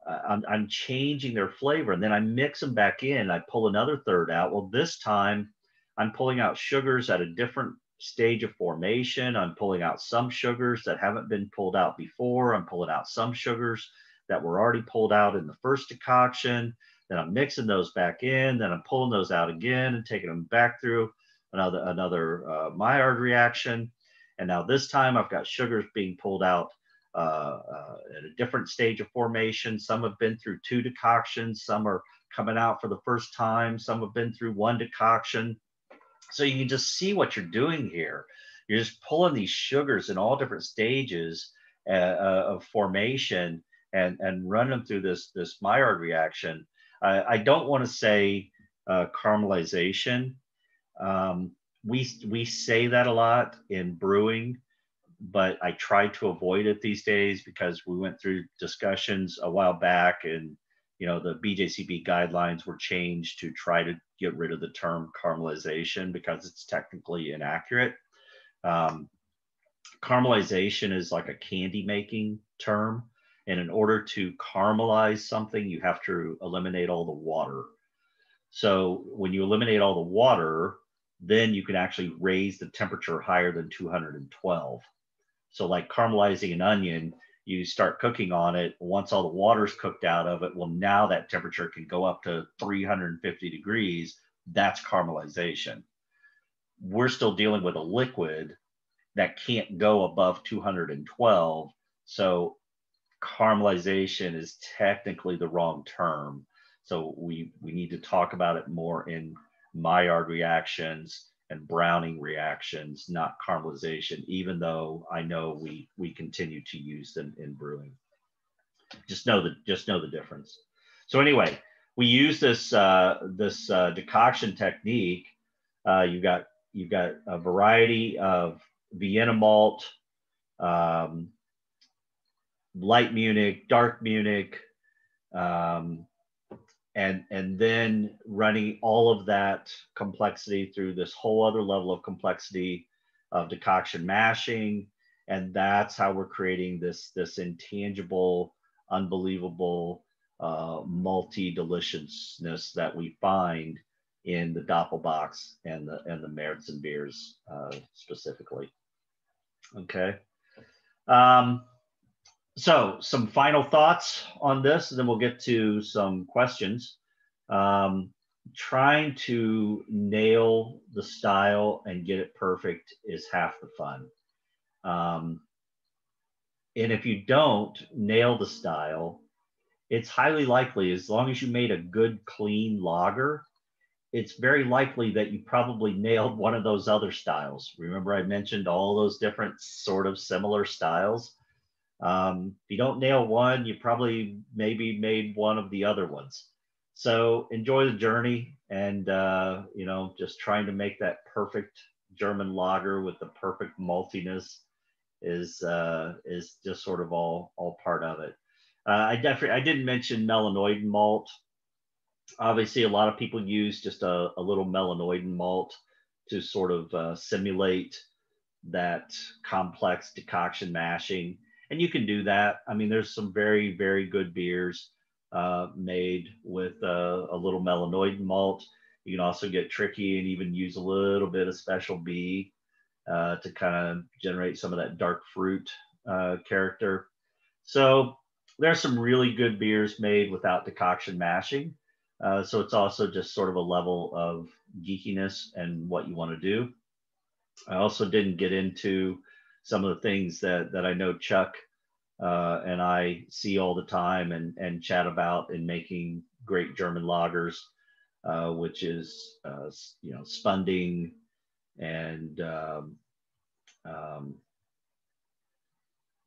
uh, I'm, I'm changing their flavor and then i mix them back in i pull another third out well this time i'm pulling out sugars at a different stage of formation i'm pulling out some sugars that haven't been pulled out before i'm pulling out some sugars that were already pulled out in the first decoction then I'm mixing those back in, then I'm pulling those out again and taking them back through another another uh, Maillard reaction. And now this time I've got sugars being pulled out uh, uh, at a different stage of formation. Some have been through two decoctions, some are coming out for the first time, some have been through one decoction. So you can just see what you're doing here. You're just pulling these sugars in all different stages uh, uh, of formation and, and run them through this, this Maillard reaction I, I don't want to say uh, caramelization. Um, we we say that a lot in brewing, but I try to avoid it these days because we went through discussions a while back, and you know the BJCP guidelines were changed to try to get rid of the term caramelization because it's technically inaccurate. Um, caramelization is like a candy making term and in order to caramelize something, you have to eliminate all the water. So when you eliminate all the water, then you can actually raise the temperature higher than 212. So like caramelizing an onion, you start cooking on it. Once all the water's cooked out of it, well, now that temperature can go up to 350 degrees. That's caramelization. We're still dealing with a liquid that can't go above 212. So caramelization is technically the wrong term. So we, we need to talk about it more in Maillard reactions and Browning reactions, not caramelization, even though I know we, we continue to use them in brewing. Just know the, just know the difference. So anyway, we use this, uh, this uh, decoction technique. Uh, you've got, you've got a variety of Vienna malt, um, light Munich, dark Munich, um, and and then running all of that complexity through this whole other level of complexity of decoction mashing, and that's how we're creating this this intangible, unbelievable, uh, multi deliciousness that we find in the Doppelbocks and the and the Märzen beers uh, specifically. Okay. Um, so some final thoughts on this, and then we'll get to some questions. Um, trying to nail the style and get it perfect is half the fun. Um, and if you don't nail the style, it's highly likely, as long as you made a good, clean lager, it's very likely that you probably nailed one of those other styles. Remember, I mentioned all those different sort of similar styles. Um, if you don't nail one, you probably maybe made one of the other ones. So enjoy the journey and, uh, you know, just trying to make that perfect German lager with the perfect maltiness is, uh, is just sort of all, all part of it. Uh, I definitely, I didn't mention melanoidin malt. Obviously, a lot of people use just a, a little melanoidin malt to sort of uh, simulate that complex decoction mashing. And you can do that. I mean, there's some very, very good beers uh, made with uh, a little melanoidin malt. You can also get tricky and even use a little bit of special B uh, to kind of generate some of that dark fruit uh, character. So there's some really good beers made without decoction mashing. Uh, so it's also just sort of a level of geekiness and what you want to do. I also didn't get into some of the things that that I know Chuck uh, and I see all the time and, and chat about in making great German lagers, uh, which is, uh, you know, Spunding and, um, um,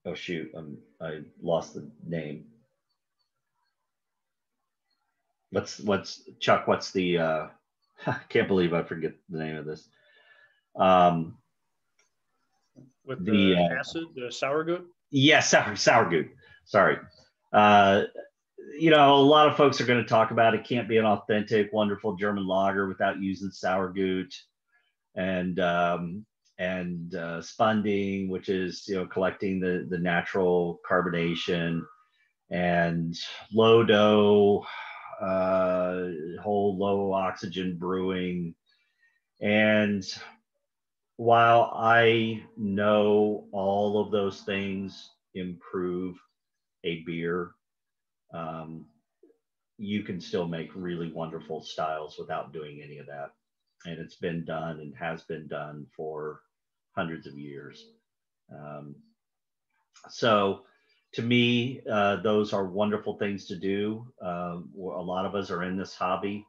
oh shoot, um, I lost the name. What's, what's, Chuck, what's the, uh, <laughs> I can't believe I forget the name of this. Um, With the, the uh, acid, the sour goat? Yeah, sour, Sauergut. Sorry. Uh, you know, a lot of folks are going to talk about it can't be an authentic, wonderful German lager without using Sauergut and um, and uh, spunding, which is you know collecting the the natural carbonation, and low dough, uh, whole low oxygen brewing, and while I know all of those things improve a beer, um, you can still make really wonderful styles without doing any of that. And it's been done and has been done for hundreds of years. Um, so, to me, uh, those are wonderful things to do. Uh, a lot of us are in this hobby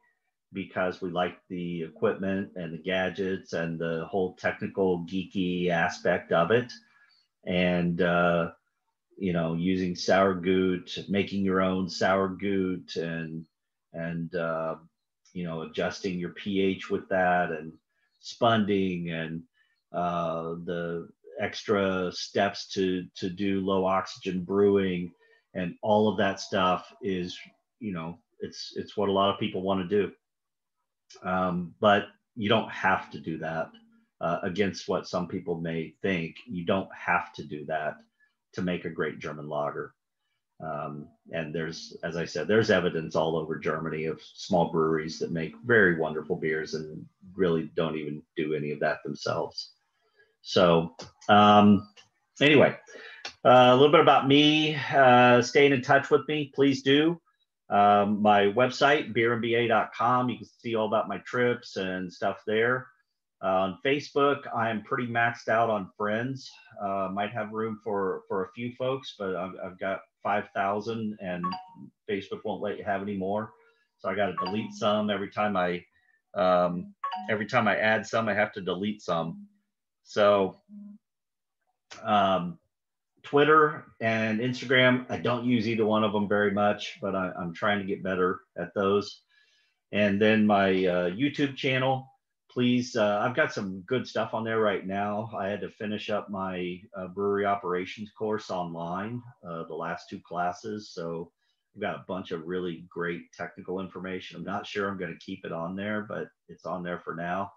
because we like the equipment and the gadgets and the whole technical geeky aspect of it. And uh, you know using Sauergut making your own Sauergut and and uh, you know adjusting your ph with that and spunding and uh, the extra steps to to do low oxygen brewing and all of that stuff is you know it's it's what a lot of people want to do um, but you don't have to do that uh, against what some people may think. You don't have to do that to make a great German lager. Um, and there's, as I said, there's evidence all over Germany of small breweries that make very wonderful beers and really don't even do any of that themselves. So, um, anyway, uh, a little bit about me. Uh, staying in touch with me, please do. Um, my website, beermba.com, you can see all about my trips and stuff there. Uh, on Facebook, I'm pretty maxed out on friends. Uh, might have room for for a few folks, but I've, I've got 5,000 and Facebook won't let you have any more. So I got to delete some every time I um, every time I add some, I have to delete some. So um, Twitter and Instagram, I don't use either one of them very much, but I, am trying to get better at those. And then my uh, YouTube channel, please, uh, I've got some good stuff on there right now. I had to finish up my uh, brewery operations course online, uh, the last two classes. So I've got a bunch of really great technical information. I'm not sure I'm going to keep it on there, but it's on there for now.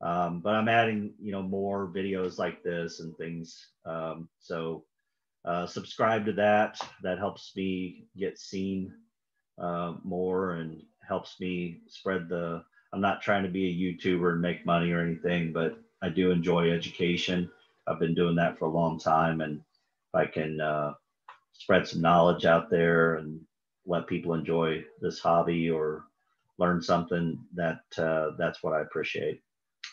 Um, but I'm adding, you know, more videos like this and things. Um, so uh, subscribe to that. That helps me get seen uh, more and helps me spread the. I'm not trying to be a YouTuber and make money or anything, but I do enjoy education. I've been doing that for a long time, and if I can uh, spread some knowledge out there and let people enjoy this hobby or learn something, that uh, that's what I appreciate.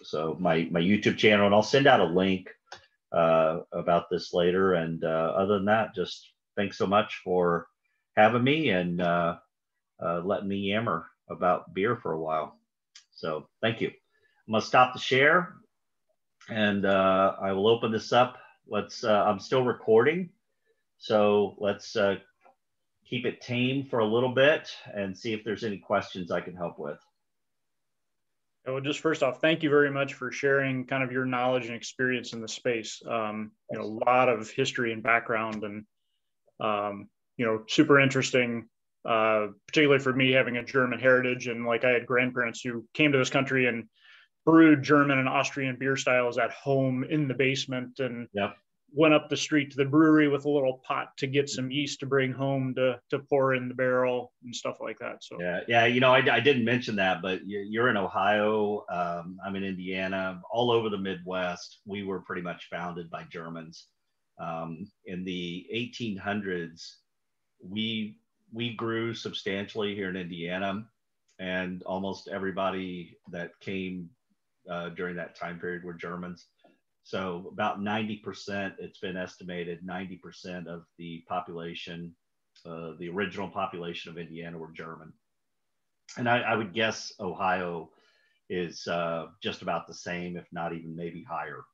So my my YouTube channel, and I'll send out a link uh, about this later. And uh, other than that, just thanks so much for having me and uh, uh, letting me yammer about beer for a while. So thank you. I'm gonna stop the share, and uh, I will open this up. Let's. Uh, I'm still recording, so let's keep it tame for a little bit and see if there's any questions I can help with. Well, just first off, thank you very much for sharing kind of your knowledge and experience in the space. Um, you know, a lot of history and background, and um, you know, super interesting. Uh, particularly for me, having a German heritage, and like I had grandparents who came to this country and brewed German and Austrian beer styles at home in the basement, and yep went up the street to the brewery with a little pot to get some yeast to bring home to to pour in the barrel and stuff like that. So yeah, yeah, you know, I, I didn't mention that, but you're in Ohio. Um, I'm in Indiana. All over the Midwest, we were pretty much founded by Germans. Um, in the 1800s, we we grew substantially here in Indiana, and almost everybody that came uh, during that time period were Germans. So about 90%, it's been estimated 90% of the population, uh, the original population of Indiana were German. And I, I would guess Ohio is uh, just about the same, if not even maybe higher.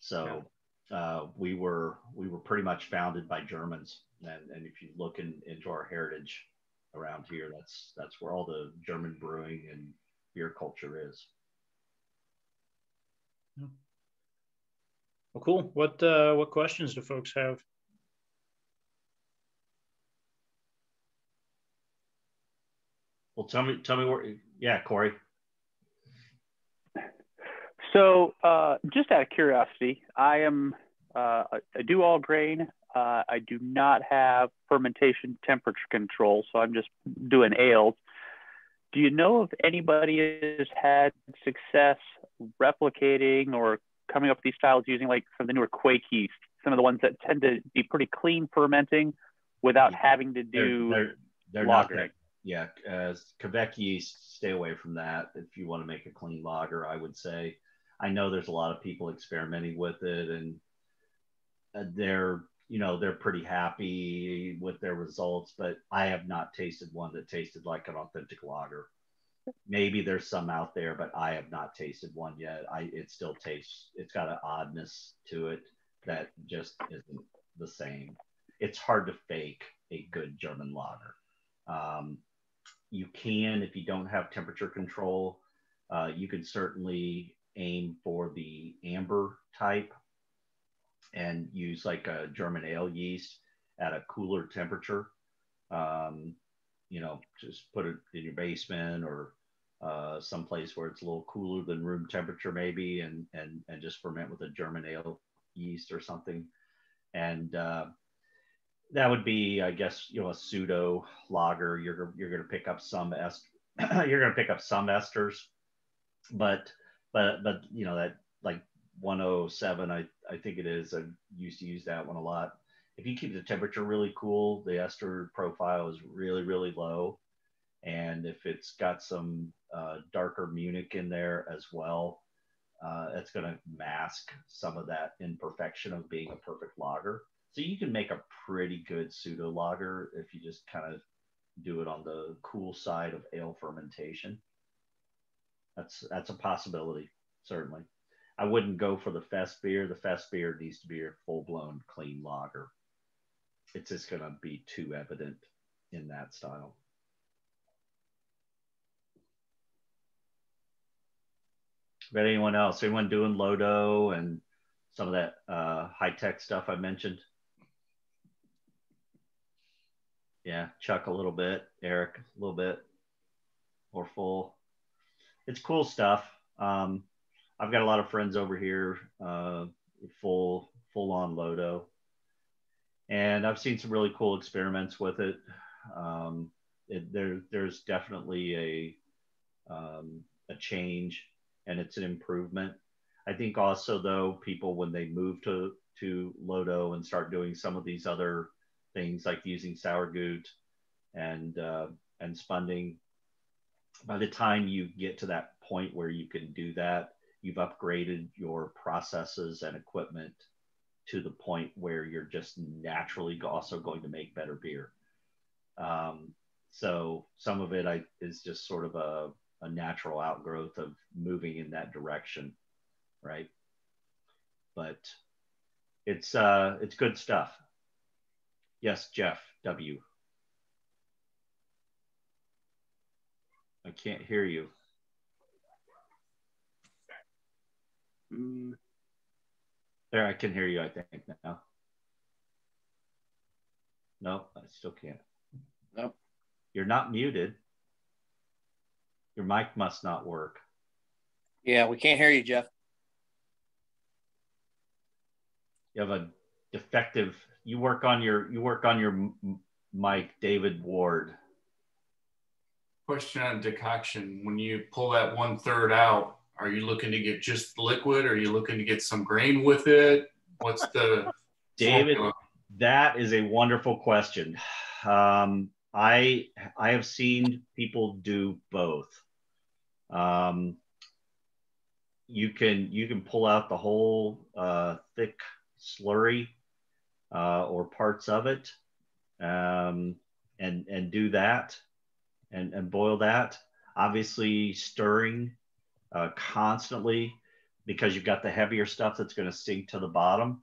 So uh, we were we were pretty much founded by Germans, and, and if you look in, into our heritage around here, that's that's where all the German brewing and beer culture is. Well, cool. What uh, what questions do folks have? Well, tell me, tell me where. Yeah, Corey. So, uh, just out of curiosity, I am uh, I do all grain. Uh, I do not have fermentation temperature control, so I'm just doing ales. Do you know if anybody has had success replicating or coming up with these styles using like some of the newer Kveik yeast, some of the ones that tend to be pretty clean fermenting without yeah. having to do they're, they're, they're not yeah, uh, Kveik yeast, stay away from that if you want to make a clean lager. I would say. I know there's a lot of people experimenting with it, and uh, they're you know they're pretty happy with their results. But I have not tasted one that tasted like an authentic lager maybe there's some out there, but I have not tasted one yet. I it still tastes it's got an oddness to it that just isn't the same. It's hard to fake a good German lager. Um, you can if you don't have temperature control. Uh, you can certainly aim for the amber type and use like a German ale yeast at a cooler temperature. Um, you know, just put it in your basement or uh, someplace where it's a little cooler than room temperature, maybe, and and and just ferment with a German ale yeast or something, and uh, that would be, I guess, you know, a pseudo lager. You're you're going to pick up some est- <clears throat> you're going to pick up some esters, but but but you know that like 107, I I think it is. I used to use that one a lot if you keep the temperature really cool, the ester profile is really, really low. And if it's got some uh, darker Munich in there as well, uh, it's going to mask some of that imperfection of being a perfect lager. So you can make a pretty good pseudo lager if you just kind of do it on the cool side of ale fermentation. That's that's a possibility, certainly. I wouldn't go for the fest beer. The fest beer needs to be a full blown clean lager it's just going to be too evident in that style. But anyone else? Anyone doing Lodo and some of that uh, high tech stuff I mentioned? Yeah, Chuck a little bit, Eric a little bit, or full. It's cool stuff. Um, I've got a lot of friends over here, uh, full full on Lodo, and I've seen some really cool experiments with it. Um, it there there's definitely a um, a change, and it's an improvement. I think also though people when they move to to Lodo and start doing some of these other things like using Sauergut and uh, and spunding, by the time you get to that point where you can do that, you've upgraded your processes and equipment to the point where you're just naturally also going to make better beer. Um, so some of it I, is just sort of a, a natural outgrowth of moving in that direction, right? But it's uh, it's good stuff. Yes, Jeff W. I can't hear you. Mm. There, I can hear you, I think now. No, I still can't. Nope. You're not muted. Your mic must not work. Yeah, we can't hear you, Jeff. You have a defective. You work on your. You work on your mic, David Ward. Question on decoction: When you pull that one third out, are you looking to get just liquid? Are you looking to get some grain with it? What's the <laughs> David? Formula? That is a wonderful question. Um, I I have seen people do both. Um, you can you can pull out the whole uh, thick slurry uh, or parts of it, um, and and do that, and and boil that. Obviously, stirring uh, constantly because you've got the heavier stuff that's going to sink to the bottom.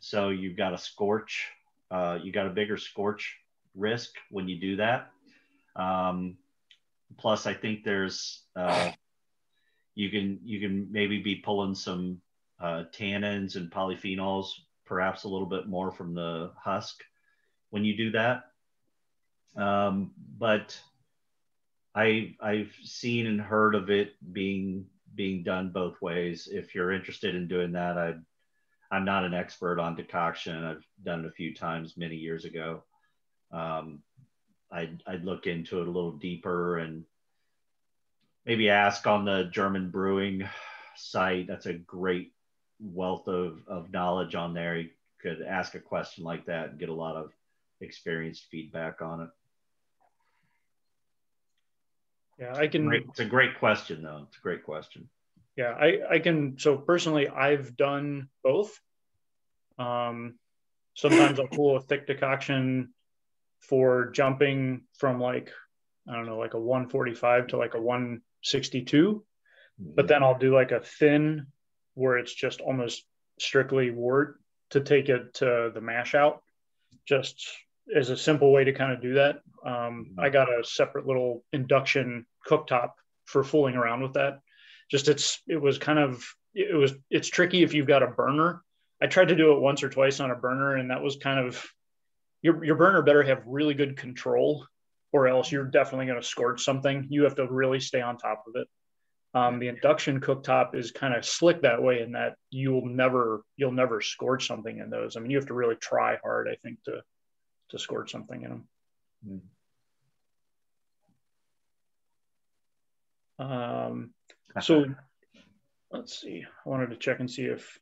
So you've got a scorch, uh, you got a bigger scorch risk when you do that. Um, plus, I think there's uh, you can you can maybe be pulling some uh, tannins and polyphenols, perhaps a little bit more from the husk when you do that. Um, but I I've seen and heard of it being being done both ways. If you're interested in doing that, I I'm not an expert on decoction. I've done it a few times many years ago. Um, I'd, I'd look into it a little deeper and maybe ask on the German brewing site. That's a great wealth of, of knowledge on there. You could ask a question like that and get a lot of experienced feedback on it. Yeah, I can. It's a great question, though. It's a great question. Yeah, I, I can. So personally, I've done both. Um, sometimes I'll pull a thick decoction for jumping from like, I don't know, like a 145 to like a 162. But then I'll do like a thin where it's just almost strictly wort to take it to the mash out. Just as a simple way to kind of do that. Um, I got a separate little induction cooktop for fooling around with that. Just it's it was kind of it was it's tricky if you've got a burner. I tried to do it once or twice on a burner, and that was kind of your your burner better have really good control, or else you're definitely going to scorch something. You have to really stay on top of it. Um, the induction cooktop is kind of slick that way in that you'll never you'll never scorch something in those. I mean, you have to really try hard, I think, to to score something in them. Mm. Um, so <laughs> let's see. I wanted to check and see if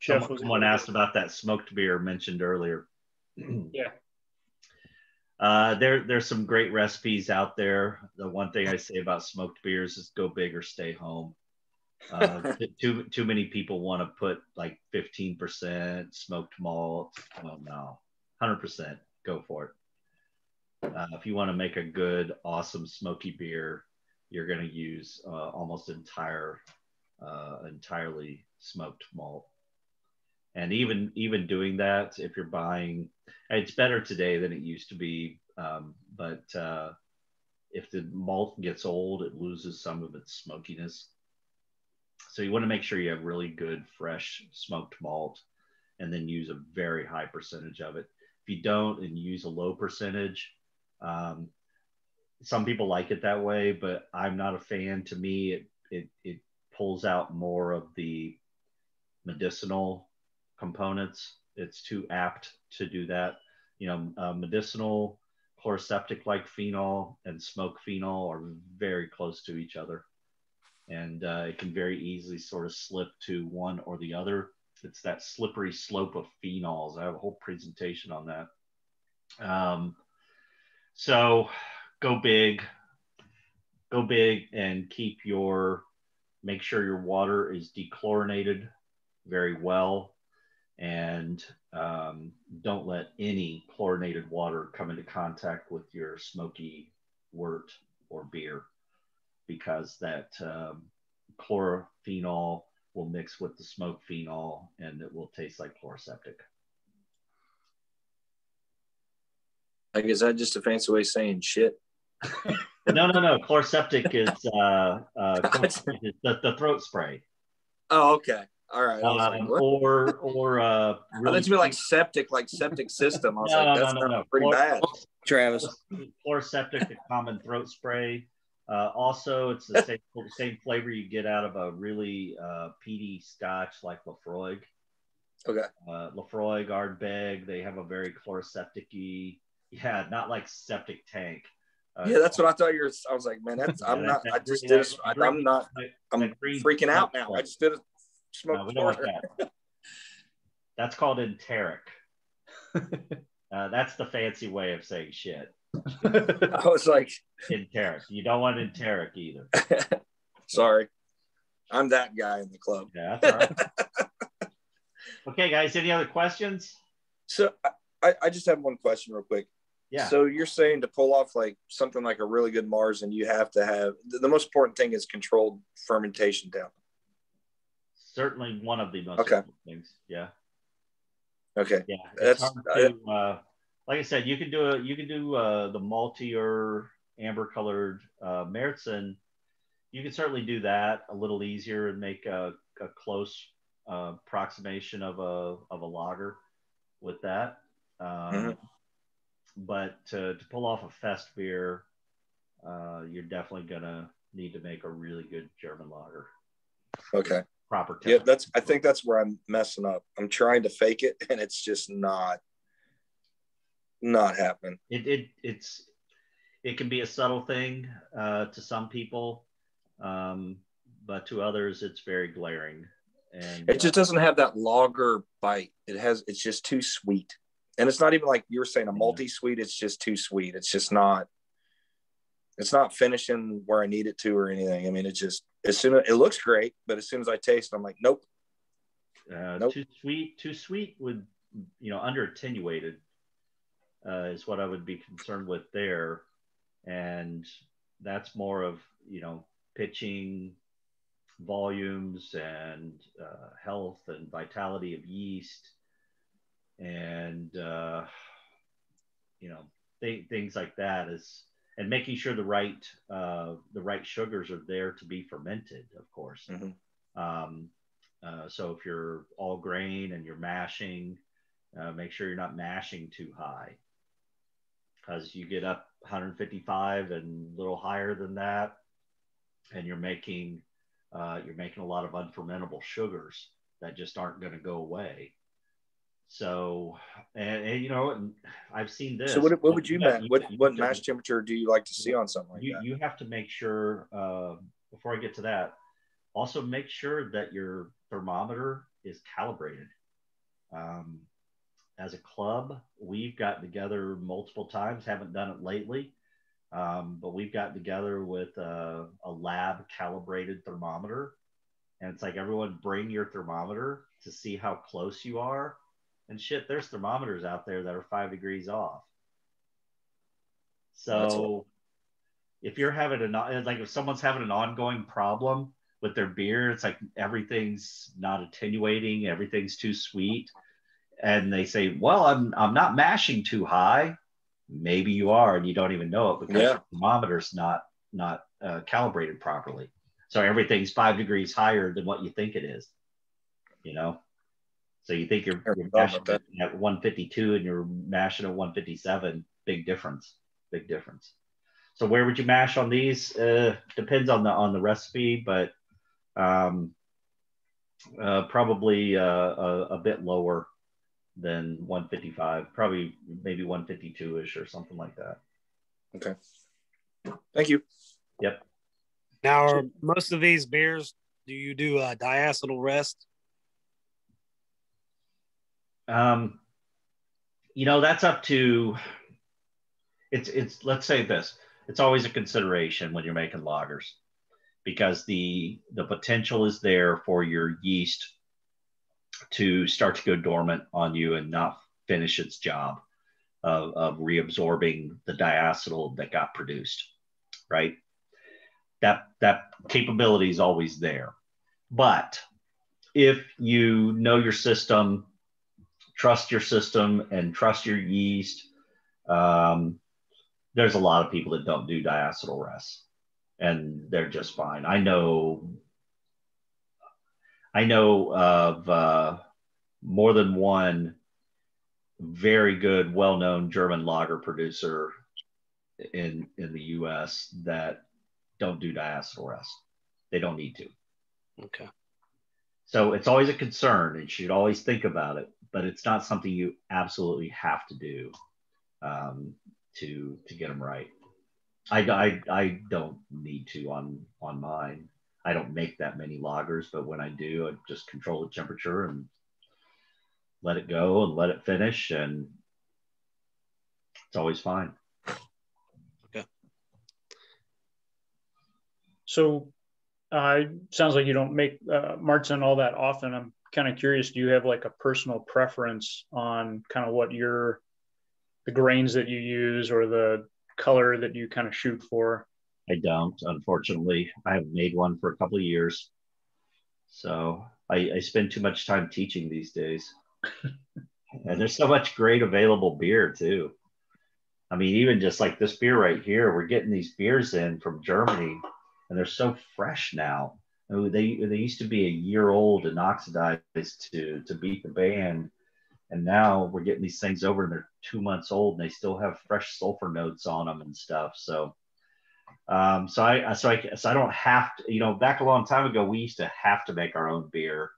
Jeff someone, was. Someone asked about that smoked beer mentioned earlier. <clears throat> yeah. Uh, there, there's some great recipes out there. The one thing I say about smoked beers is go big or stay home. Uh, <laughs> too too many people want to put like 15% smoked malt. Well, no, 100% go for it. Uh, if you want to make a good, awesome smoky beer, you're going to use uh, almost entire, uh, entirely smoked malt. And even even doing that, if you're buying, it's better today than it used to be. Um, but uh, if the malt gets old, it loses some of its smokiness. So you want to make sure you have really good, fresh smoked malt, and then use a very high percentage of it. If you don't and use a low percentage, um, some people like it that way, but I'm not a fan. To me, it it, it pulls out more of the medicinal components. It's too apt to do that. You know, uh, medicinal chloraseptic like phenol and smoke phenol are very close to each other. And uh, it can very easily sort of slip to one or the other. It's that slippery slope of phenols. I have a whole presentation on that. Um, so go big, go big and keep your, make sure your water is dechlorinated very well and um, don't let any chlorinated water come into contact with your smoky wort or beer because that um, chlorophenol will mix with the smoke phenol and it will taste like chloraseptic. Like, is that just a fancy way of saying shit? no, no, no. Chloraseptic is uh, uh, <laughs> the, the throat spray. Oh, okay. All right. Um, like, or or uh, <laughs> really to be like septic, like septic system. I was no, like, that's no, no, no. pretty Chlor- bad. Travis. Chloraseptic, a common throat spray. Uh, also, it's the same, same flavor you get out of a really uh, peaty scotch like Laphroaig. Okay. Uh, Laphroaig, Ardbeg, they have a very chloraseptic yeah, not like septic tank. Uh, yeah, that's what I thought you were. I was like, man, that's I'm yeah, not. I just did. That, I, am not. I'm freaking out now. I just did a smoke no, that. That's called enteric. <laughs> uh, that's the fancy way of saying shit. <laughs> I was like enteric. You don't want enteric either. <laughs> Sorry, I'm that guy in the club. Yeah, that's all right. <laughs> okay, guys. Any other questions? So I, I just have one question real quick. Yeah. So you're saying to pull off like something like a really good Mars, and you have to have the, most important thing is controlled fermentation down. Certainly one of the most okay. things. Yeah. Okay. Yeah. That's to, uh, like I said, you can do a you can do uh, the multi or amber colored uh, Märzen. You can certainly do that a little easier and make a, a close uh, approximation of a of a lager with that. Um, mm-hmm but to, to pull off a fest beer, uh, you're definitely gonna need to make a really good German lager. Okay. Proper. Yeah, that's. I think that's where I'm messing up. I'm trying to fake it, <laughs> and it's just not, not happening. It it it's, it can be a subtle thing uh, to some people, um, but to others, it's very glaring. And it just uh, doesn't have that lager bite. It has. It's just too sweet and it's not even like you were saying a multi sweet. It's just too sweet. It's just not. It's not finishing where I need it to or anything. I mean, it just as soon as it looks great, but as soon as I taste, it, I'm like, nope. Uh, nope. Too sweet. Too sweet would you know under attenuated uh, is what I would be concerned with there, and that's more of you know pitching volumes and uh, health and vitality of yeast. And uh, you know th- things like that is and making sure the right uh, the right sugars are there to be fermented of course. Mm-hmm. um, uh, so if you're all grain and you're mashing uh, make sure you're not mashing too high because you get up 155 and a little higher than that and you're making uh, you're making a lot of unfermentable sugars that just aren't going to go away so, and, and, you know, I've seen this. So, what, what would you, you What you what mash temperature do you like to see on something like you, that? You have to make sure. Uh, before I get to that, also make sure that your thermometer is calibrated. Um, as a club, we've gotten together multiple times. Haven't done it lately, um, but we've gotten together with a, a lab calibrated thermometer, and it's like everyone bring your thermometer to see how close you are and shit, there's thermometers out there that are five degrees off. So if you're having a like if someone's having an ongoing problem with their beer, it's like everything's not attenuating, everything's too sweet, and they say, "Well, I'm I'm not mashing too high." Maybe you are, and you don't even know it because yeah. the thermometer's not not uh, calibrated properly. So everything's five degrees higher than what you think it is. You know. So you think you're, you're mashing at 152 and you're mashing at 157. Big difference. Big difference. So where would you mash on these? Uh, depends on the on the recipe, but Um, uh, probably uh, a, a, bit lower than 155, probably maybe 152 ish or something like that. Okay. Thank you. Yep. Now, are most of these beers, do you do a diacetyl rest? Um, you know, that's up to it's it's let's say this. It's always a consideration when you're making lagers because the the potential is there for your yeast to start to go dormant on you and not finish its job of, of reabsorbing the diacetyl that got produced, right? That that capability is always there. But if you know your system, trust your system, and trust your yeast, um, there's a lot of people that don't do diacetyl rest and they're just fine. I know I know of uh, more than one very good, well-known German lager producer in in the U.S. that don't do diacetyl rest. They don't need to. Okay. So it's always a concern, and you should always think about it. But it's not something you absolutely have to do um, to to get them right. I, I, I don't need to on on mine. I don't make that many lagers, but when I do, I just control the temperature and let it go and let it finish, and it's always fine. Okay. So, uh, sounds like you don't make uh, Märzen all that often. I'm kind of curious. Do you have like a personal preference on kind of what your the grains that you use or the color that you kind of shoot for? I don't, unfortunately. I haven't made one for a couple of years. So I, I spend too much time teaching these days. <laughs> and there's so much great available beer too. I mean, even just like this beer right here, we're getting these beers in from Germany and they're so fresh now. Oh, they, they used to be a year old and oxidized to, to beat the band and now we're getting these things over and they're two months old and they still have fresh sulfur notes on them and stuff. So, um, so I, so I, so I don't have to, you know, back a long time ago, we used to have to make our own beer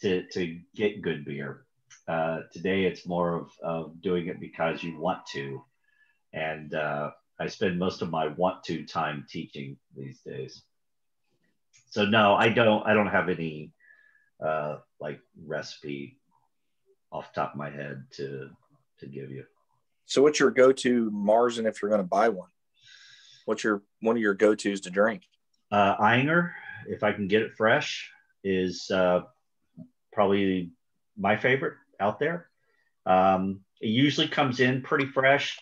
to, to get good beer. Uh, today it's more of, of doing it because you want to. And, uh, I spend most of my want to time teaching these days. So no, I don't, I don't have any, uh, like recipe off top of my head to to give you. So, what's your go-to Märzen if you're going to buy one? What's your one of your go-tos to drink? Uh, Ayinger, if I can get it fresh, is uh, probably my favorite out there. Um, it usually comes in pretty fresh.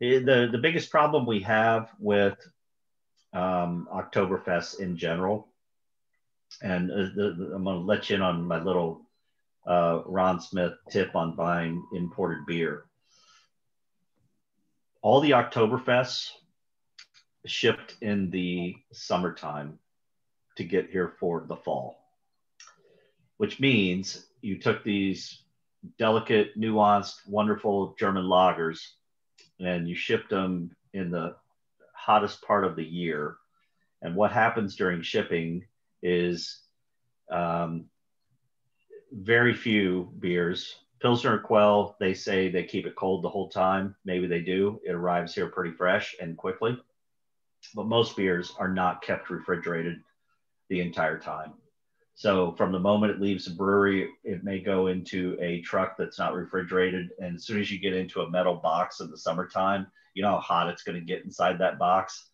The the biggest problem we have with um, Oktoberfest in general, and uh, the, the, I'm going to let you in on my little uh, Ron Smith tip on buying imported beer. All the Oktoberfests shipped in the summertime to get here for the fall, which means you took these delicate, nuanced, wonderful German lagers and you shipped them in the hottest part of the year. And what happens during shipping is um, very few beers. Pilsner Urquell, they say they keep it cold the whole time. Maybe they do. It arrives here pretty fresh and quickly. But most beers are not kept refrigerated the entire time. So from the moment it leaves the brewery, it may go into a truck that's not refrigerated. And as soon as you get into a metal box in the summertime, you know how hot it's going to get inside that box.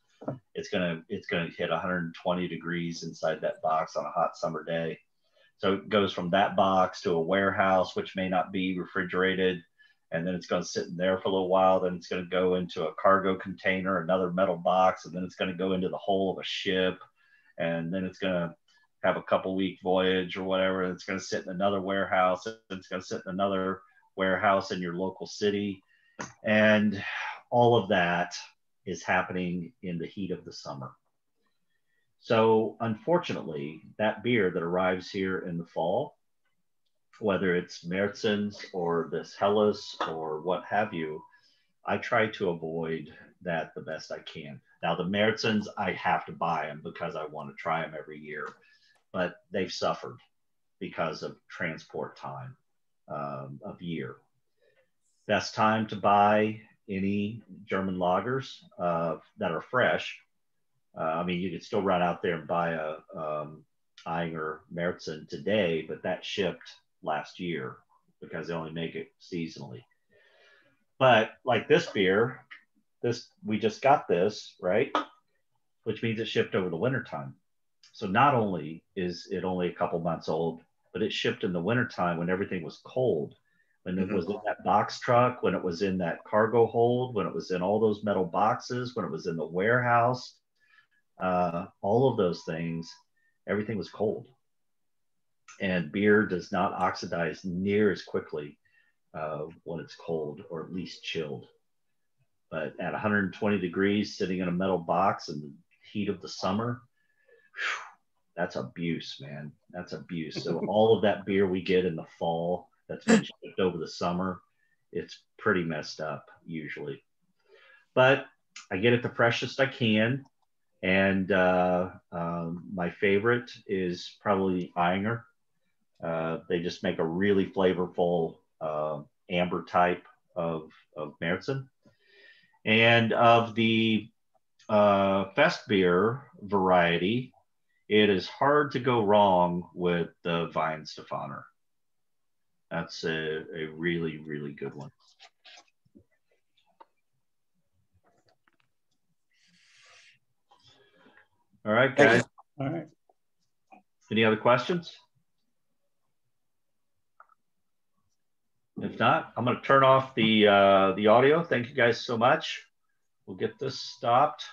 It's gonna it's gonna hit 120 degrees inside that box on a hot summer day. So it goes from that box to a warehouse, which may not be refrigerated. And then it's going to sit in there for a little while. Then it's going to go into a cargo container, another metal box, and then it's going to go into the hull of a ship. And then it's going to have a couple week voyage or whatever. It's going to sit in another warehouse. It's going to sit in another warehouse in your local city. And all of that is happening in the heat of the summer. So, unfortunately, that beer that arrives here in the fall, whether it's Märzen's or this Helles or what have you, I try to avoid that the best I can. Now, the Märzen's, I have to buy them because I want to try them every year. but they've suffered because of transport time um, of year. Best time to buy any German lagers uh, that are fresh. Uh, I mean, you could still run out there and buy a um, Ayinger Märzen today, but that shipped last year because they only make it seasonally. But like this beer, this we just got this right, which means it shipped over the wintertime. So not only is it only a couple months old, but it shipped in the wintertime when everything was cold, when it Mhm. was in that box truck, when it was in that cargo hold, when it was in all those metal boxes, when it was in the warehouse, uh, all of those things, everything was cold. And beer does not oxidize near as quickly uh, when it's cold or at least chilled. But at 120 degrees, sitting in a metal box in the heat of the summer, whew, that's abuse, man. That's abuse. So <laughs> all of that beer we get in the fall that's been shipped over the summer, it's pretty messed up usually. But I get it the freshest I can. And uh, um, my favorite is probably Ayinger. Uh, they just make a really flavorful uh, amber type of, of Märzen. And of the uh, Fest beer variety, it is hard to go wrong with the Weihenstephaner. That's a, a really, really good one. All right, guys. All right. Any other questions? If not, I'm going to turn off the uh, the audio. Thank you guys so much. We'll get this stopped.